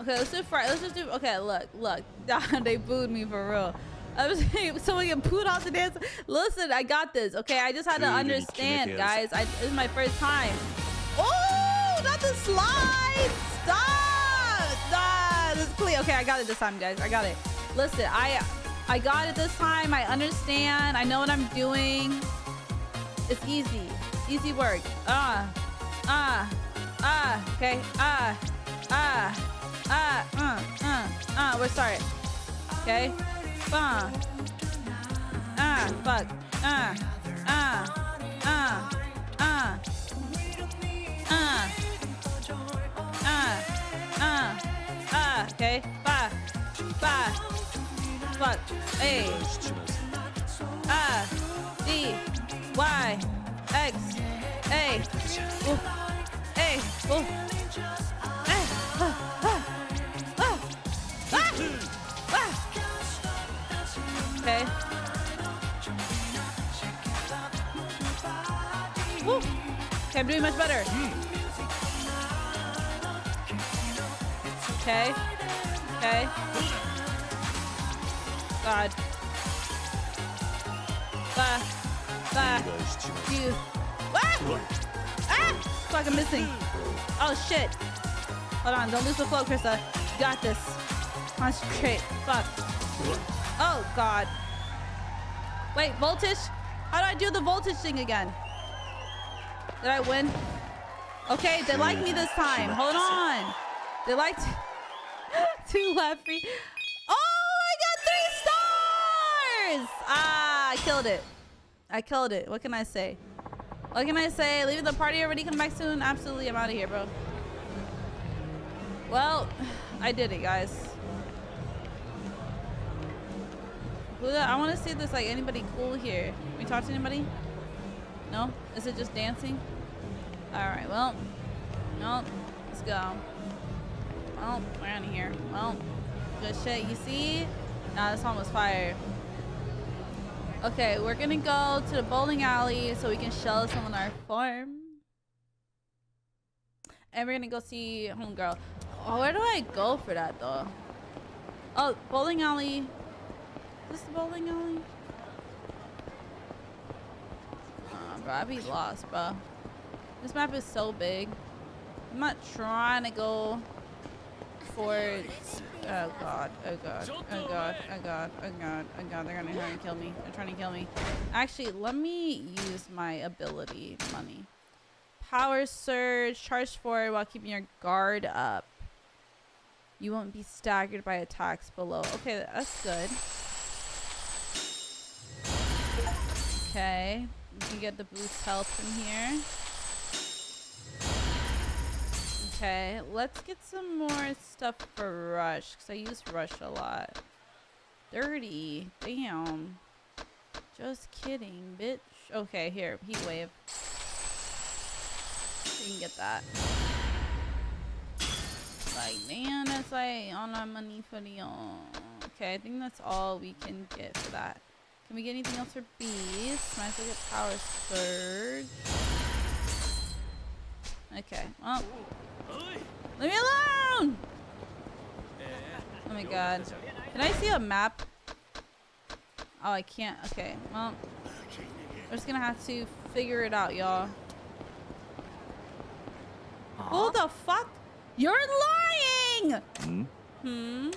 Okay, let's do. Let's just do. Okay, look, look. (laughs) they booed me for real. I was (laughs) someone get booed off the dance. Listen, I got this. Okay, I just had to understand, guys. I, this is my first time. Oh, not the slide. Stop. Stop. This is clean. Okay, I got it this time, guys. I got it. Listen, I I got it this time. I understand. I know what I'm doing. It's easy. Easy work. Ah. Ah. Ah. Okay. Ah. Ah. Ah. Uh. Uh. Uh. We're sorry. Okay bah, ah, fuck, ah, ah, ah, ah, ah, ah, ah, ah, okay, bah, bah, fuck, hey, ah, D, Y, X, A, ooh, A, ooh. doing much better. Okay. Okay. God. Bah. Bah. You. Ah! Ah! Fuck, I'm missing. Oh, shit. Hold on. Don't lose the flow, Krista. You got this. Concentrate. Fuck. Oh, God. Wait, voltage? How do I do the voltage thing again? Did I win? Okay, they like me this time. Hold on. They like (laughs) two left free. Oh, I got three stars! Ah, I killed it. I killed it. What can I say? What can I say? Leaving the party already. Come back soon. Absolutely, I'm out of here, bro. Well, (sighs) I did it, guys. I want to see if there's like anybody cool here. Can we talk to anybody? No? Is it just dancing? Alright, well. No. Let's go. Well, we're out of here. Well, good shit. You see? Nah, this one was fire. Okay, we're gonna go to the bowling alley so we can shell some on our farm. And we're gonna go see homegirl. Oh, where do I go for that though? Oh, bowling alley. Is this the bowling alley? Uh, bro, I'd be lost, bro. This map is so big. I'm not trying to go for. Oh god! Oh god! Oh god! Oh god! Oh god! Oh god! They're gonna try and kill me. They're trying to kill me. Actually, let me use my ability money. Power surge, charge forward while keeping your guard up. You won't be staggered by attacks below. Okay, that's good. Okay, you can get the boost health from here. Okay, let's get some more stuff for Rush, because I use Rush a lot. Dirty. Damn. Just kidding, bitch. Okay, here, Heat Wave. You can get that. Like, man, that's like on our money for the uh, Okay, I think that's all we can get for that. Can we get anything else for bees? Might as well get Power Surge. Okay, well. Leave me alone! Oh my god. Can I see a map? Oh, I can't. Okay, well. We're just gonna have to figure it out, y'all. Who the fuck? You're lying! Hmm? Hmm?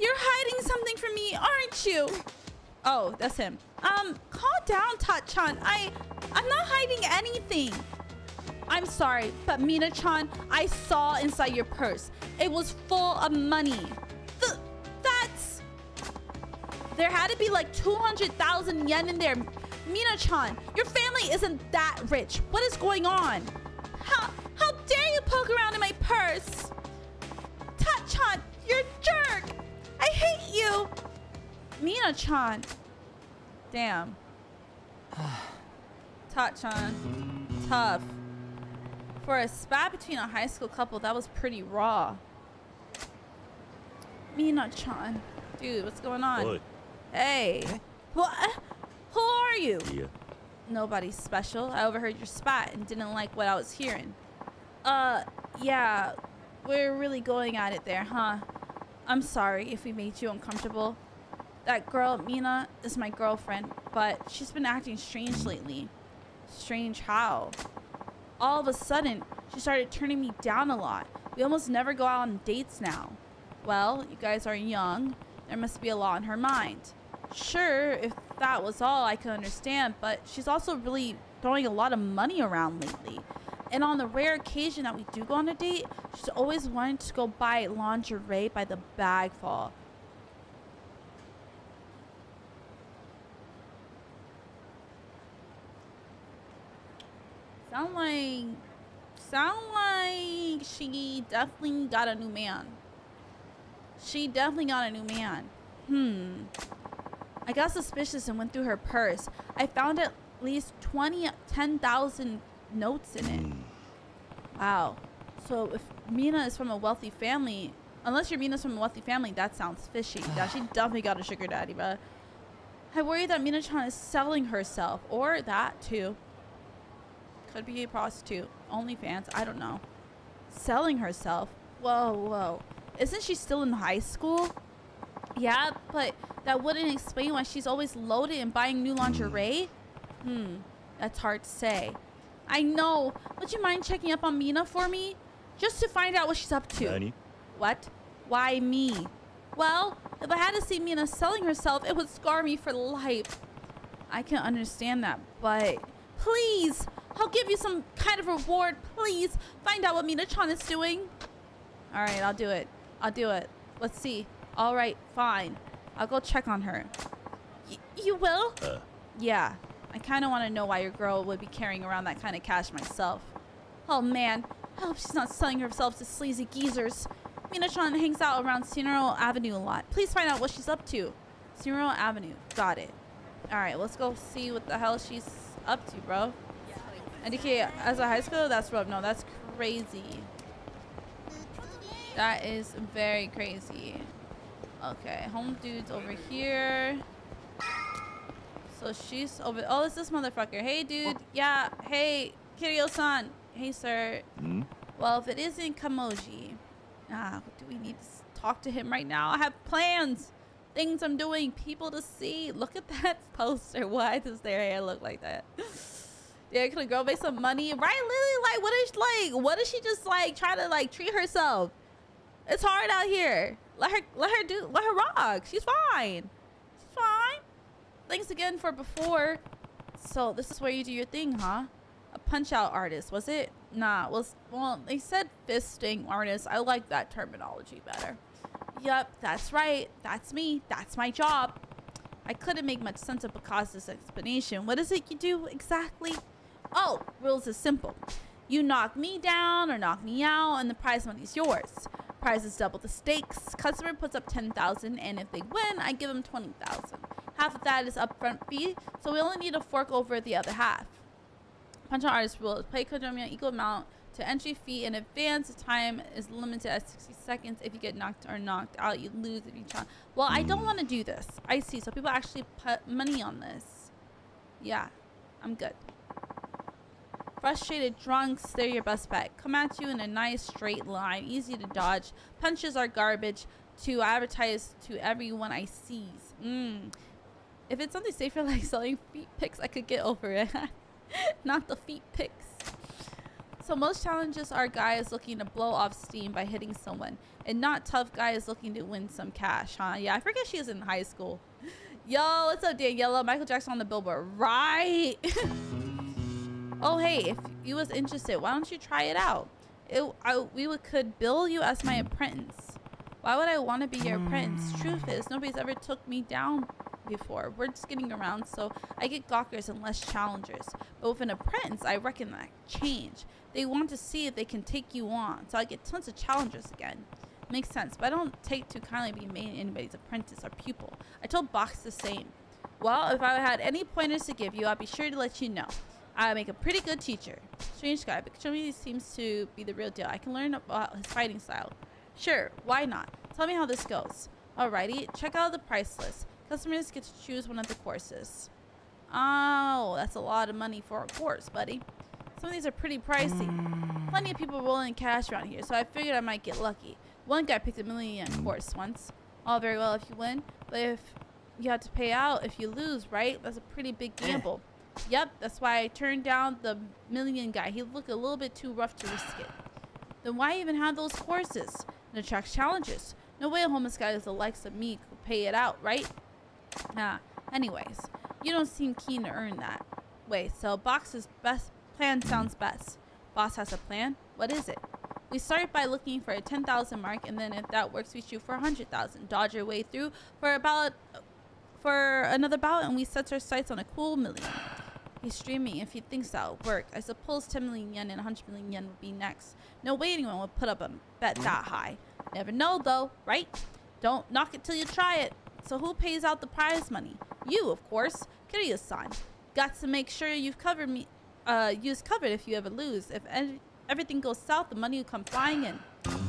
You're hiding something from me, aren't you? Oh, that's him. Um, calm down, Tachan. I, I'm not hiding anything. I'm sorry, but Mina-chan, I saw inside your purse. It was full of money. Th that's... There had to be like 200,000 yen in there. Mina-chan, your family isn't that rich. What is going on? How, how dare you poke around in my purse? Tachan, you're a jerk. I hate you. Mina-chan. Damn. Tachan. Tough. For a spat between a high school couple, that was pretty raw. Mina-chan. Dude, what's going on? Oi. Hey. What? Who are you? Yeah. Nobody special. I overheard your spat and didn't like what I was hearing. Uh, yeah. We're really going at it there, huh? I'm sorry if we made you uncomfortable. That girl, Mina, is my girlfriend, but she's been acting strange lately. Strange how? All of a sudden, she started turning me down a lot. We almost never go out on dates now. Well, you guys are young. There must be a lot in her mind. Sure, if that was all, I could understand, but she's also really throwing a lot of money around lately. And on the rare occasion that we do go on a date, she's always wanting to go buy lingerie by the bagful. Sound like, sound like she definitely got a new man. She definitely got a new man. Hmm. I got suspicious and went through her purse. I found at least 20, 10,000 notes in it. Wow. So if Mina is from a wealthy family, unless your Mina's from a wealthy family, that sounds fishy. (sighs) Yeah, she definitely got a sugar daddy, but I worry that Mina-chan is selling herself, or that too. Could be a prostitute, OnlyFans, I don't know. Selling herself? Whoa, whoa. Isn't she still in high school? Yeah, but that wouldn't explain why she's always loaded and buying new lingerie. Hmm, that's hard to say. I know. Would you mind checking up on Mina for me? Just to find out what she's up to. Nani? What? Why me? Well, if I had to see Mina selling herself, it would scar me for life. I can understand that, but please, I'll give you some kind of reward. Please find out what Mina-chan is doing. All right, I'll do it. I'll do it. Let's see. All right, fine. I'll go check on her. Y you will? Uh. Yeah. I kind of want to know why your girl would be carrying around that kind of cash myself. Oh man, I hope she's not selling herself to sleazy geezers. Mina-chan hangs out around Senryo Avenue a lot. Please find out what she's up to. Senryo Avenue. Got it. Alright, let's go see what the hell she's up to, bro. NDK, as a high school, that's rough. No, that's crazy. That is very crazy. Okay, home dude's over here. So she's over. Oh, it's this motherfucker. Hey, dude. Yeah. Hey, Kiryu-san. Hey, sir. Hmm? Well, if it isn't Kamoji, ah, do we need to talk to him right now? I have plans, things I'm doing, people to see. Look at that (laughs) poster. Why does their hair look like that? Yeah, can a girl make some money? Right, Lily? Like, what is like? What is she just like trying to like treat herself? It's hard out here. Let her, let her do, let her rock. She's fine. She's fine. Thanks again for before. So this is where you do your thing, huh? A punch out artist, was it? Nah, was well, they said fisting artist. I like that terminology better. Yep, that's right. That's me. That's my job. I couldn't make much sense of Picasso's explanation. What is it you do exactly? Oh, rules is simple. You knock me down or knock me out, and the prize money's yours. Prize is double the stakes. Customer puts up 10,000, and if they win, I give them 20,000. Half of that is upfront fee, so we only need to fork over the other half. Punch on artist rules. Play Kodomi equal amount to entry fee in advance. The time is limited at 60 seconds. If you get knocked or knocked out, you lose if you try. Well, I don't mm. want to do this. I see. So people actually put money on this. Yeah, I'm good. Frustrated drunks, they're your best bet. Come at you in a nice straight line, easy to dodge. Punches are garbage to advertise to everyone I sees. Mm. If it's something safer (laughs) like selling feet pics, I could get over it. (laughs) Not the feet pics. So most challenges are guys looking to blow off steam by hitting someone, and not tough guys looking to win some cash, huh? Yeah, I forget she in high school. (laughs) Yo, what's up, Daniela? Michael Jackson on the billboard, right? Oh, hey, if you was interested, why don't you try it out? It, I, we would, could bill you as my apprentice. Why would I want to be your apprentice? Truth is, nobody's ever took me down before. We're just getting around, so I get gawkers and less challengers. But with an apprentice, I reckon that change. They want to see if they can take you on, so I get tons of challengers again. Makes sense, but I don't take too kindly being made anybody's apprentice or pupil. I told Box the same. Well, if I had any pointers to give you, I'll be sure to let you know. I make a pretty good teacher. Strange guy, but Chomi seems to be the real deal. I can learn about his fighting style. Sure, why not? Tell me how this goes. Alrighty, check out the price list. Customers get to choose one of the courses. Oh, that's a lot of money for a course, buddy. Some of these are pretty pricey. Plenty of people rolling cash around here, so I figured I might get lucky. One guy picked a million course once. All very well if you win, but if you have to pay out if you lose, right? That's a pretty big gamble. Yep, that's why I turned down the million guy. He looked a little bit too rough to risk it. Then why even have those courses? It attracts challenges. No way a homeless guy is the likes of me could pay it out, right? Ah, anyways, you don't seem keen to earn that. Wait, so Bacchus's best plan sounds best. Boss has a plan? What is it? We start by looking for a 10,000 mark, and then if that works, we shoot for 100,000. Dodge our way through for about for another bout, and we set our sights on a cool million. He's streaming if he thinks that'll work. I suppose 10 million yen and 100 million yen would be next. No way anyone would put up a bet that high. Never know though, right? Don't knock it till you try it. So who pays out the prize money? You, of course. Kiryu-san. Got to make sure you've covered me. Uh, use covered if you ever lose. If everything goes south, the money will come flying in.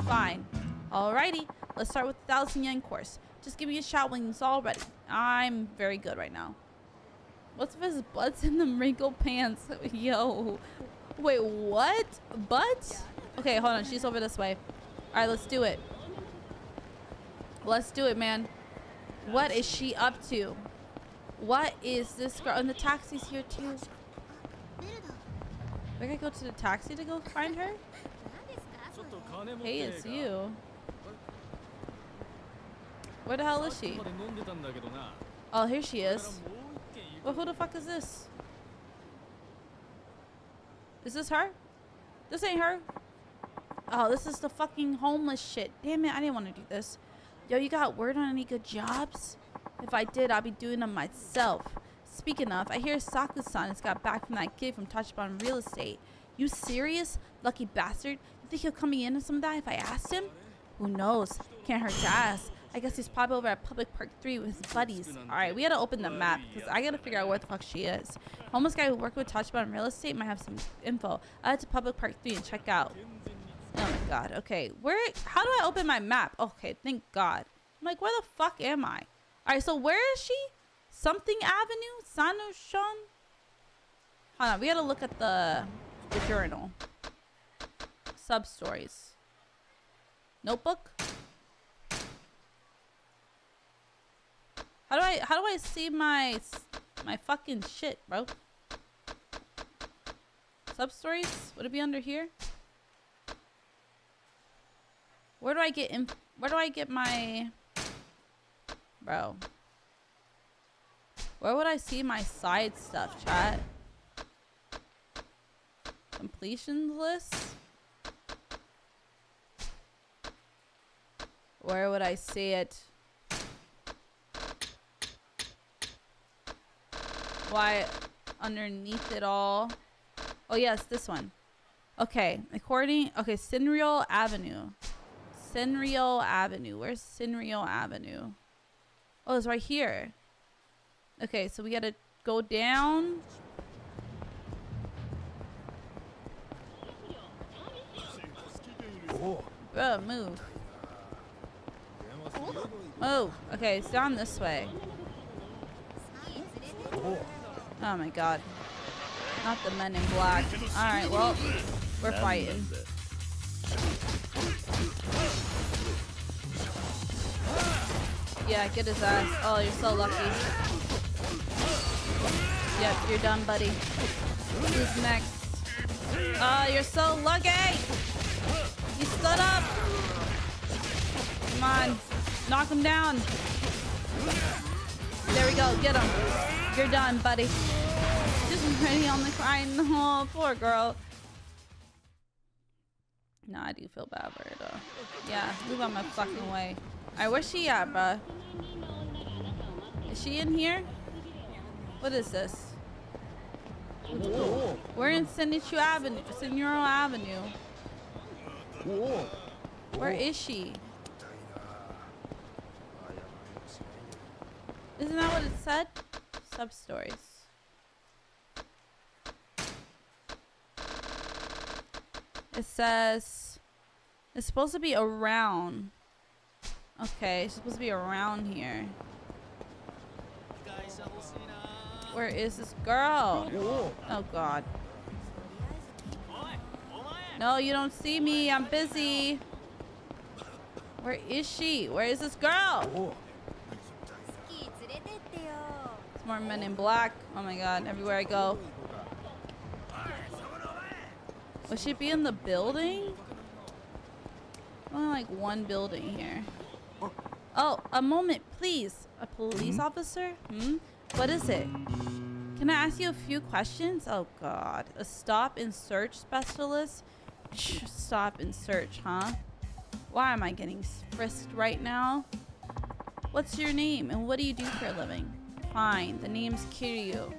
Fine. Alrighty. Let's start with the thousand yen course. Just give me a shot when it's all ready. I'm very good right now. What's with his butts in the wrinkled pants? (laughs) Yo. Wait, what? Butt? Okay, hold on. She's over this way. All right, let's do it. Let's do it, man. What is she up to? What is this girl? And the taxi's here too. We're gonna go to the taxi to go find her? Hey, it's you. Where the hell is she? Oh, here she is. Well, who the fuck is this? Is this her? This ain't her. Oh, this is the fucking homeless shit. Damn it, I didn't want to do this. Yo, you got word on any good jobs? If I did, I'd be doing them myself. Speaking of, I hear Saku-san has got back from that kid from Tachibana Real Estate. You serious? Lucky bastard. You think he'll come in on some of that if I asked him? Who knows? Can't hurt to ask. I guess he's probably over at Public Park 3 with his buddies. Alright, we gotta open the map because I gotta figure out where the fuck she is. Homeless guy who worked with Tachibana Real Estate might have some info. I'll head to Public Park 3 and check out. Oh my god, okay. Where, how do I open my map? Okay, thank god. I'm like, where the fuck am I? Alright, so where is she? Something Avenue? Sanushan? Hold on, we gotta look at the, the journal. Sub stories. Notebook? How do I how do I see my my fucking shit, bro? Sub stories? Would it be under here? Where do I get in where do I get my bro? Where would I see my side stuff, chat? Completions list? Where would I see it? Why underneath it all? Oh yes, this one. Okay, according okay, Senryo Avenue. Senryo Avenue. Where's Senryo Avenue? Oh, it's right here. Okay, so we gotta go down. Bro, move. Oh, okay, it's down this way. Oh Oh my god. Not the men in black. Alright, well, we're fighting. Yeah, get his ass. Oh, you're so lucky. Yep, you're done, buddy. Who's next? Oh, you're so lucky! He stood up! Come on. Knock him down. There we go. Get him. You're done, buddy. Just ready on the crying. (laughs) Oh, poor girl. No, I do feel bad for her, though. Yeah, move out my fucking way. Alright, where's she at, bruh? Is she in here? What is this? We're in Senichu Avenue, Senoro Avenue. Where is she? Isn't that what it said? Sub stories. It says it's supposed to be around. Okay, it's supposed to be around here. Where is this girl? Oh god. No, you don't see me. I'm busy. Where is she? Where is this girl? It's more men in black. Oh my god, everywhere I go. Would she be in the building? Only like one building here. Oh, a moment, please. A police officer? Hmm? What is it? Can I ask you a few questions? Oh god. A stop and search specialist? Stop and search, huh? Why am I getting frisked right now? What's your name and what do you do for a living? Fine, the name's Kiryu.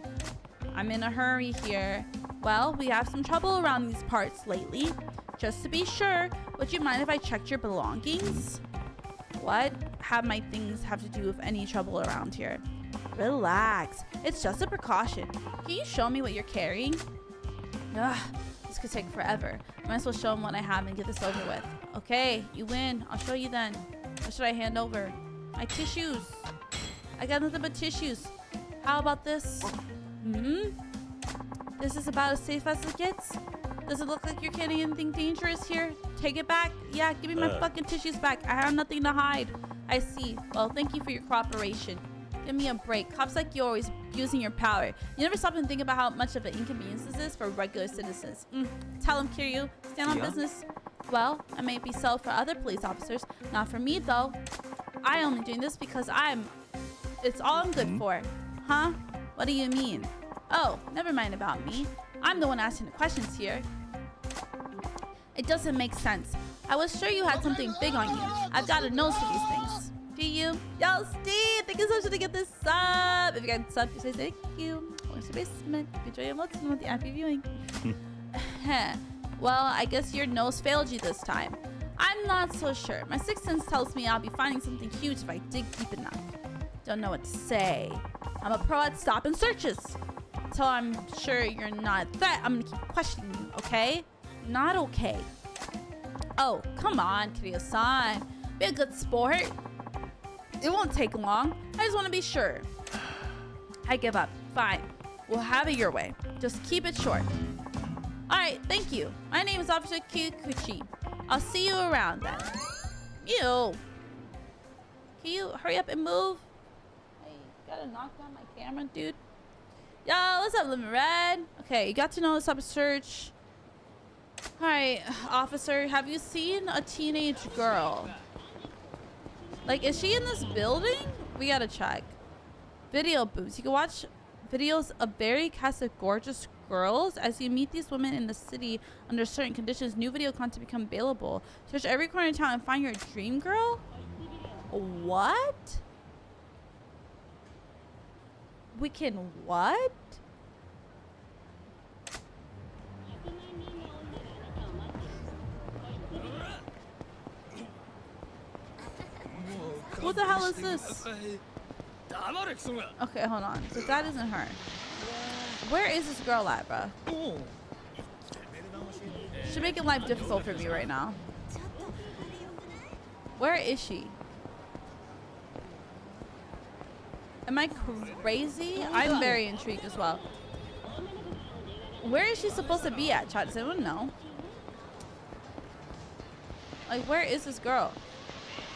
I'm in a hurry here. Well, we have some trouble around these parts lately. Just to be sure, would you mind if I checked your belongings? What have my things have to do with any trouble around here? Relax. It's just a precaution. Can you show me what you're carrying? Ugh, this could take forever. I might as well show him what I have and get this over with. Okay, you win. I'll show you then. What should I hand over? My tissues. I got nothing but tissues. How about this? Hmm? This is about as safe as it gets? Does it look like you're carrying anything dangerous here? Take it back. Yeah, give me my Uh. fucking tissues back. I have nothing to hide. I see. Well, thank you for your cooperation. Give me a break. Cops like you are always using your power. You never stop and think about how much of an inconvenience this is for regular citizens. Mm. Tell him, Kiryu. Stand on Yeah? business. Well, I may be so for other police officers. Not for me, though. I only doing this because I'm... It's all I'm good hmm? for. Huh? What do you mean? Oh, never mind about me. I'm the one asking the questions here. It doesn't make sense. I was sure you had something big on you. I've got a nose for these things. Do you? Yo, Steve, thank you so much to get this sub. If you got sub, you say thank you. Where's your basement? Enjoy your emotion with the happy viewing. (laughs) (laughs) well, I guess your nose failed you this time. I'm not so sure. My sixth sense tells me I'll be finding something huge if I dig deep enough. Don't know what to say. I'm a pro at stop and searches. Until I'm sure you're not a threat, I'm gonna keep questioning you, okay? Not okay. Oh, come on, Kiryu-san. Be a good sport. It won't take long. I just want to be sure. (sighs) I give up. Fine. We'll have it your way. Just keep it short. Alright, thank you. My name is Officer Kikuchi. I'll see you around then. Ew. Can you hurry up and move? Hey, gotta knock down my camera, dude. Yo, what's up, Lemon Red? Okay, you got to know type of search. Alright, officer, have you seen a teenage girl? Like, is she in this building? We gotta check. Video booths. You can watch videos of Barry cast of gorgeous girls. As you meet these women in the city under certain conditions, new video content become available. Search every corner of town and find your dream girl? What? We can what? What the hell is this? Okay, hold on. But that isn't her. Where is this girl at, bro? She's making life difficult for me right now. Where is she? Am I crazy? I'm very intrigued as well. Where is she supposed to be at, chat? Does anyone know? Like, where is this girl?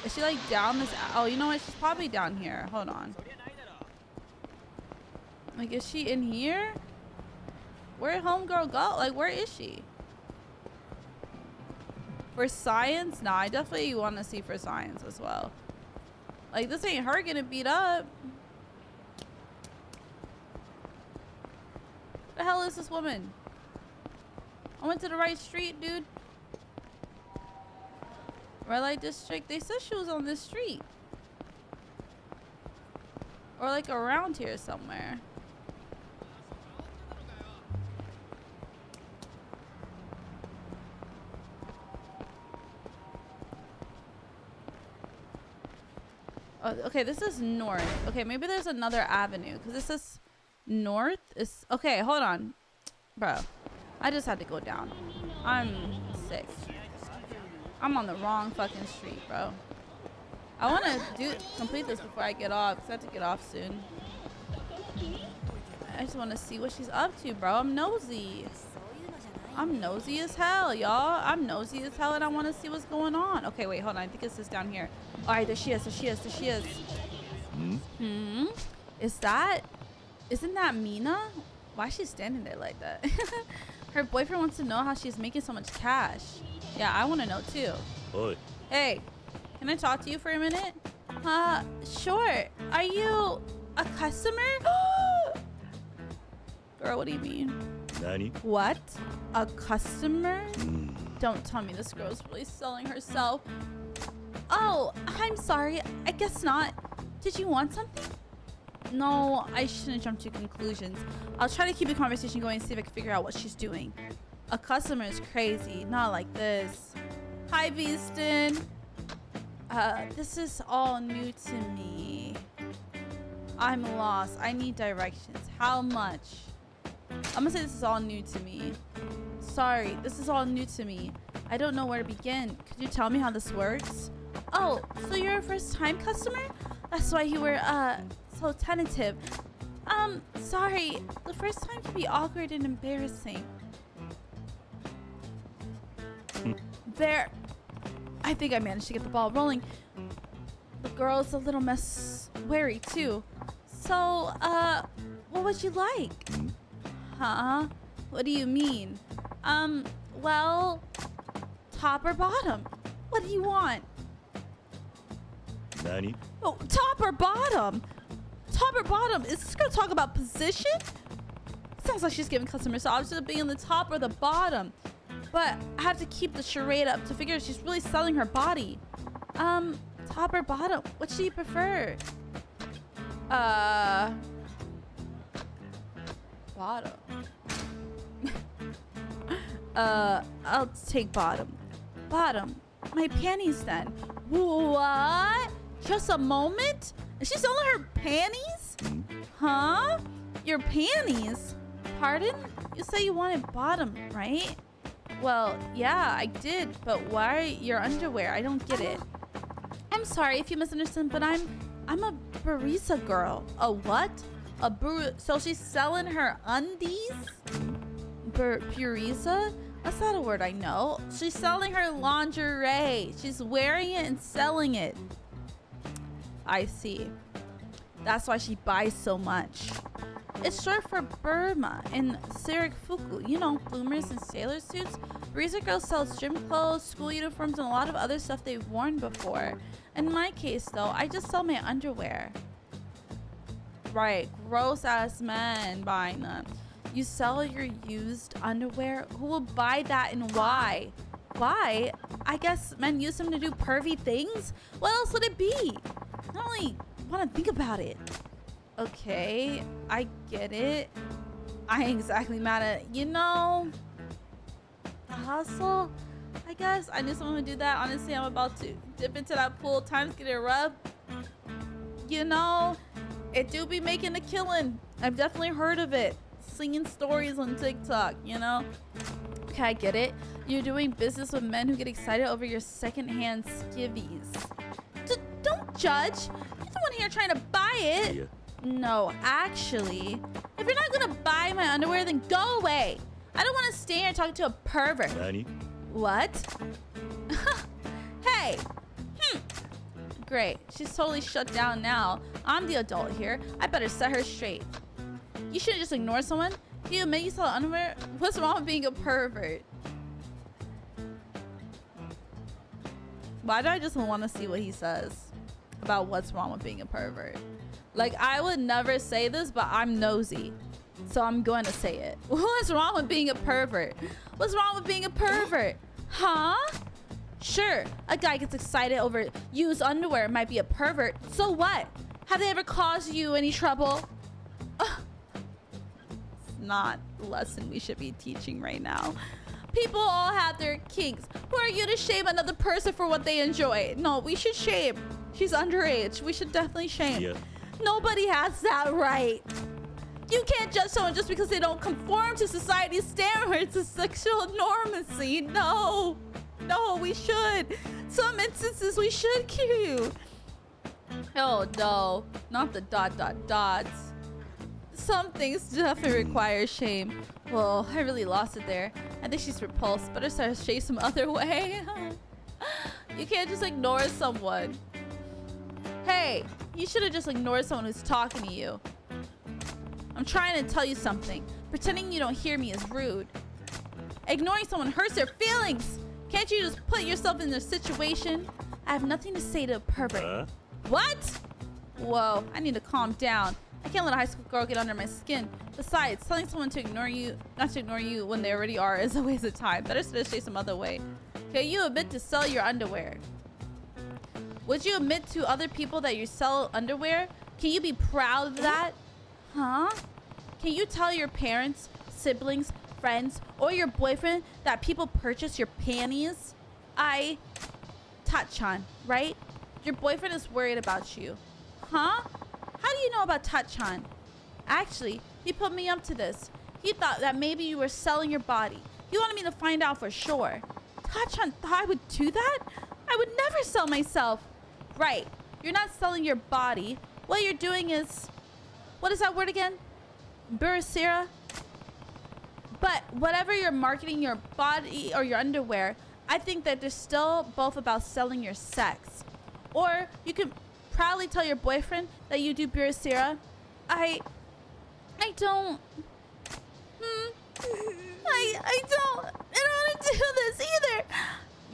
Is she like down this? Oh, you know what? She's probably down here. Hold on. Like, is she in here? Where homegirl go? Like, where is she? For science? Nah, I definitely want to see for science as well. Like, this ain't her getting beat up. The hell is this woman? I went to the right street, dude. Red light district. They said she was on this street. Or like around here somewhere. Oh, okay, this is north. Okay, maybe there's another avenue because this is north. Is okay. Hold on, bro. I just had to go down. I'm sick. I'm on the wrong fucking street, bro. I want to do complete this before I get off because I have to get off soon. I just want to see what she's up to, bro. I'm nosy. I'm nosy as hell, y'all. I'm nosy as hell and I want to see what's going on. Okay, wait, hold on. I think it's just down here. All right, there she is. There she is. There she is. Hmm? Hmm? Is that... Isn't that Mina? Why is she standing there like that? (laughs) Her boyfriend wants to know how she's making so much cash. Yeah, I want to know too. Oi, Hey, can I talk to you for a minute? Uh, sure. Are you a customer? (gasps) Girl, what do you mean? nani? What? A customer? Hmm. Don't tell me this girl's really selling herself. Oh, I'm sorry. I guess not. Did you want something? No, I shouldn't jump to conclusions. I'll try to keep the conversation going and see if I can figure out what she's doing. A customer is crazy, not like this. Hi, Beeston. Uh, this is all new to me. I'm lost. I need directions. How much? I'm gonna say this is all new to me. Sorry, this is all new to me. I don't know where to begin. Could you tell me how this works? Oh, so you're a first time customer? That's why you were, uh, so tentative. Um, sorry. The first time can be awkward and embarrassing. There. I think I managed to get the ball rolling. The girl's a little mess wary too. So, uh, what would you like? Huh? What do you mean? Um, well, top or bottom? What do you want? Nani? Oh, top or bottom? Top or bottom? Is this gonna talk about position? Sounds like she's giving customer service to being the top or the bottom. But I have to keep the charade up to figure if she's really selling her body. Um, top or bottom? What do you prefer? Uh, bottom. (laughs) uh, I'll take bottom. Bottom. My panties then. What? Just a moment? Is she selling her panties? Huh? Your panties? Pardon? You say you wanted bottom, right? Well, yeah, I did, but why your underwear? I don't get it. I'm sorry if you misunderstood, but I'm I'm a barista girl. A what? A bur so she's selling her undies? Bur purisa? That's not a word I know. She's selling her lingerie. She's wearing it and selling it. I see. That's why she buys so much. It's short for Burma and Sirik Fuku. You know, bloomers and sailor suits. Breezer girls sell gym clothes, school uniforms, and a lot of other stuff they've worn before. In my case, though, I just sell my underwear. Right, gross ass men buying them. You sell your used underwear? Who will buy that and why? Why? I guess men use them to do pervy things? What else would it be? I don't really want to think about it. Okay, I get it. I ain't exactly mad at You know, the hustle, I guess. I knew someone would do that. Honestly, I'm about to dip into that pool. Time's getting rough. you know, it do be making a killing. I've definitely heard of it. Singing stories on TikTok, you know? Okay, I get it. You're doing business with men who get excited over your secondhand skivvies. Judge. You're the one here trying to buy it. Yeah. No, actually, if you're not gonna buy my underwear, then go away. I don't want to stay here talking to a pervert. 何 What? (laughs) hey! Hmm. Great. She's totally shut down now. I'm the adult here. I better set her straight. You shouldn't just ignore someone. You admit you saw underwear? What's wrong with being a pervert? Why do I just want to see what he says about what's wrong with being a pervert? Like, I would never say this, but I'm nosy. So I'm going to say it. (laughs) What's wrong with being a pervert? What's wrong with being a pervert? Huh? Sure, a guy gets excited over used underwear might be a pervert. So what? Have they ever caused you any trouble? Ugh. It's not the lesson we should be teaching right now. People all have their kinks. Who are you to shame another person for what they enjoy? No, we should shame. She's underage. We should definitely shame. Yeah. Nobody has that right. You can't judge someone just because they don't conform to society's standards of sexual normacy. No. No, we should. Some instances we should cue. Oh no, not the dot dot dots. Some things definitely require shame. Well, I really lost it there. I think she's repulsed. Better start to shave some other (laughs) way. you can't just ignore someone. Hey, you should have just ignored someone who's talking to you. I'm trying to tell you something. Pretending you don't hear me is rude. Ignoring someone hurts their feelings. Can't you just put yourself in their situation? I have nothing to say to a pervert. Huh? What? Whoa, I need to calm down. I can't let a high school girl get under my skin. Besides, telling someone to ignore you, not to ignore you when they already are, is a waste of time. Better just say some other way. Okay, you admit to sell your underwear. Would you admit to other people that you sell underwear? Can you be proud of that? Huh? Can you tell your parents, siblings, friends, or your boyfriend that people purchase your panties? I... Tachan, right? Your boyfriend is worried about you. Huh? How do you know about Tachan? Actually, he put me up to this. He thought that maybe you were selling your body. He wanted me to find out for sure. Tachan thought I would do that? I would never sell myself. Right. You're not selling your body. What you're doing is... What is that word again? Burasira? But whatever you're marketing your body or your underwear, I think that they're still both about selling your sex. Or you can proudly tell your boyfriend that you do Burasira. I... I don't... Hmm. (laughs) I, I don't... I don't want to do this either.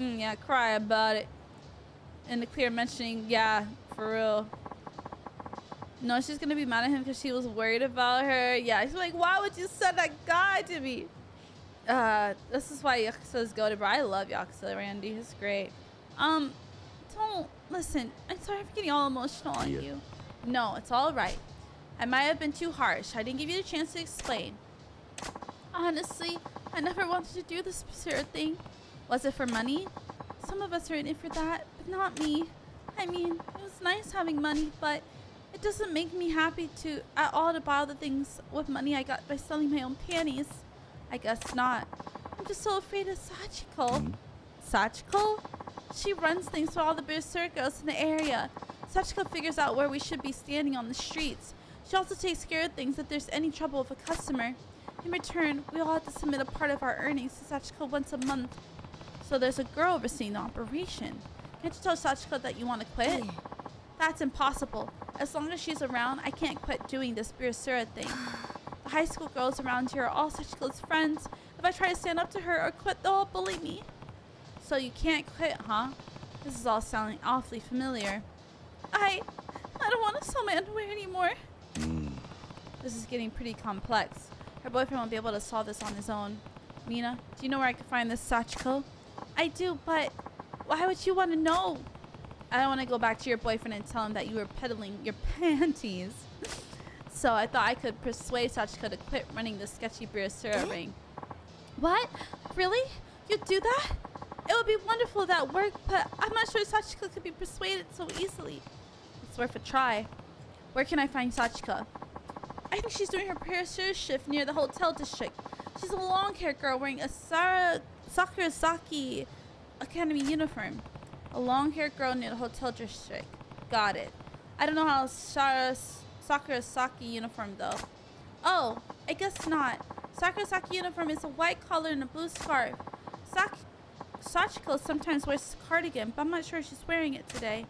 Mm, yeah, cry about it. And the clear mentioning, yeah, for real. No, she's gonna be mad at him because she was worried about her. Yeah, she's like, why would you send that guy to me? Uh, this is why Yakuza is goated, bro. I love Yakuza, Randy. He's great. Um, don't listen. I'm sorry for getting all emotional on Yeah. you. No, it's all right. I might have been too harsh. I didn't give you the chance to explain. Honestly, I never wanted to do this absurd thing. Was it for money? Some of us are in it for that, not me. I mean, it was nice having money, but it doesn't make me happy to at all to buy all the things with money I got by selling my own panties. I guess not. I'm just so afraid of Sachiko. Mm-hmm. Sachiko? She runs things for all the berserkers in the area. Sachiko figures out where we should be standing on the streets. She also takes care of things if there's any trouble with a customer. In return, we all have to submit a part of our earnings to Sachiko once a month. So there's a girl overseeing the operation. Can't you tell Sachiko that you want to quit? That's impossible. As long as she's around, I can't quit doing this Birasura thing. The high school girls around here are all such close friends. If I try to stand up to her or quit, they'll all bully me. So you can't quit, huh? This is all sounding awfully familiar. I... I don't want to sell my underwear anymore. Hmm. This is getting pretty complex. Her boyfriend won't be able to solve this on his own. Mina, do you know where I can find this Sachiko? I do, but why would you want to know? I don't want to go back to your boyfriend and tell him that you were peddling your (laughs) panties. so I thought I could persuade Sachiko to quit running the sketchy Birasura ring. What? Really? You'd do that? It would be wonderful if that worked, but I'm not sure Sachiko could be persuaded so easily. It's worth a try. Where can I find Sachika? I think she's doing her parachute shift near the hotel district. She's a long-haired girl wearing a Sara Sakurasaki Academy uniform. A long-haired girl near the hotel district. Got it. I don't know how Sara Sakurasaki uniform though. Oh, I guess not. Sakurasaki uniform is a white collar and a blue scarf. Sak Sachiko sometimes wears a cardigan, but I'm not sure she's wearing it today.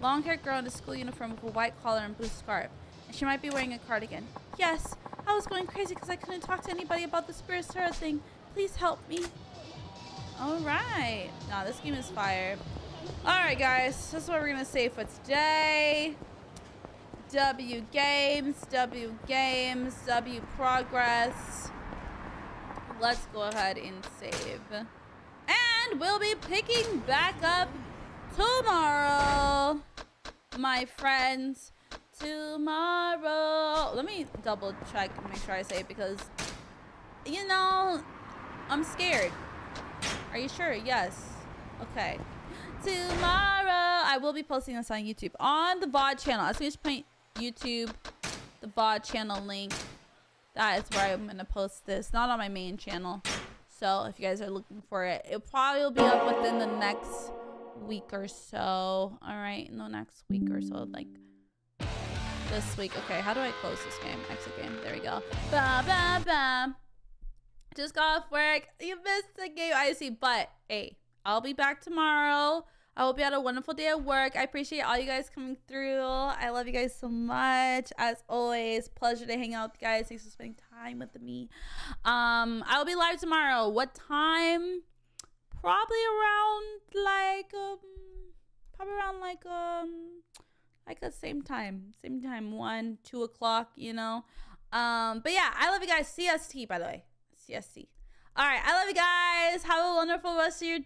Long-haired girl in a school uniform with a white collar and blue scarf. And she might be wearing a cardigan. Yes, I was going crazy because I couldn't talk to anybody about the Spirit Sarah thing. Please help me. Alright. Nah, this game is fire. Alright, guys. This is what we're going to say for today. W games, W games, W progress. Let's go ahead and save. And we'll be picking back up tomorrow, my friends. Tomorrow. Let me double check and make sure I say it because, you know, I'm scared. Are you sure? Yes. Okay. Tomorrow, I will be posting this on YouTube on the VOD channel. Going to point YouTube, the VOD channel link. That is where I'm going to post this. Not on my main channel. So if you guys are looking for it, it'll probably will be up within the next week or so. All right, the next week or so, like this week. Okay, how do I close this game? Exit game. There we go. Ba ba ba. Just got off work. You missed the game. I see. But hey, I'll be back tomorrow. I hope you had a wonderful day at work. I appreciate all you guys coming through. I love you guys so much. As always, pleasure to hang out with you guys. Thanks for spending time with me. Um, I will be live tomorrow. What time? Probably around like um, probably around like um, like the same time, same time, one, two o'clock. You know. Um, but yeah, I love you guys. CST by the way, CST. All right, I love you guys. Have a wonderful rest of your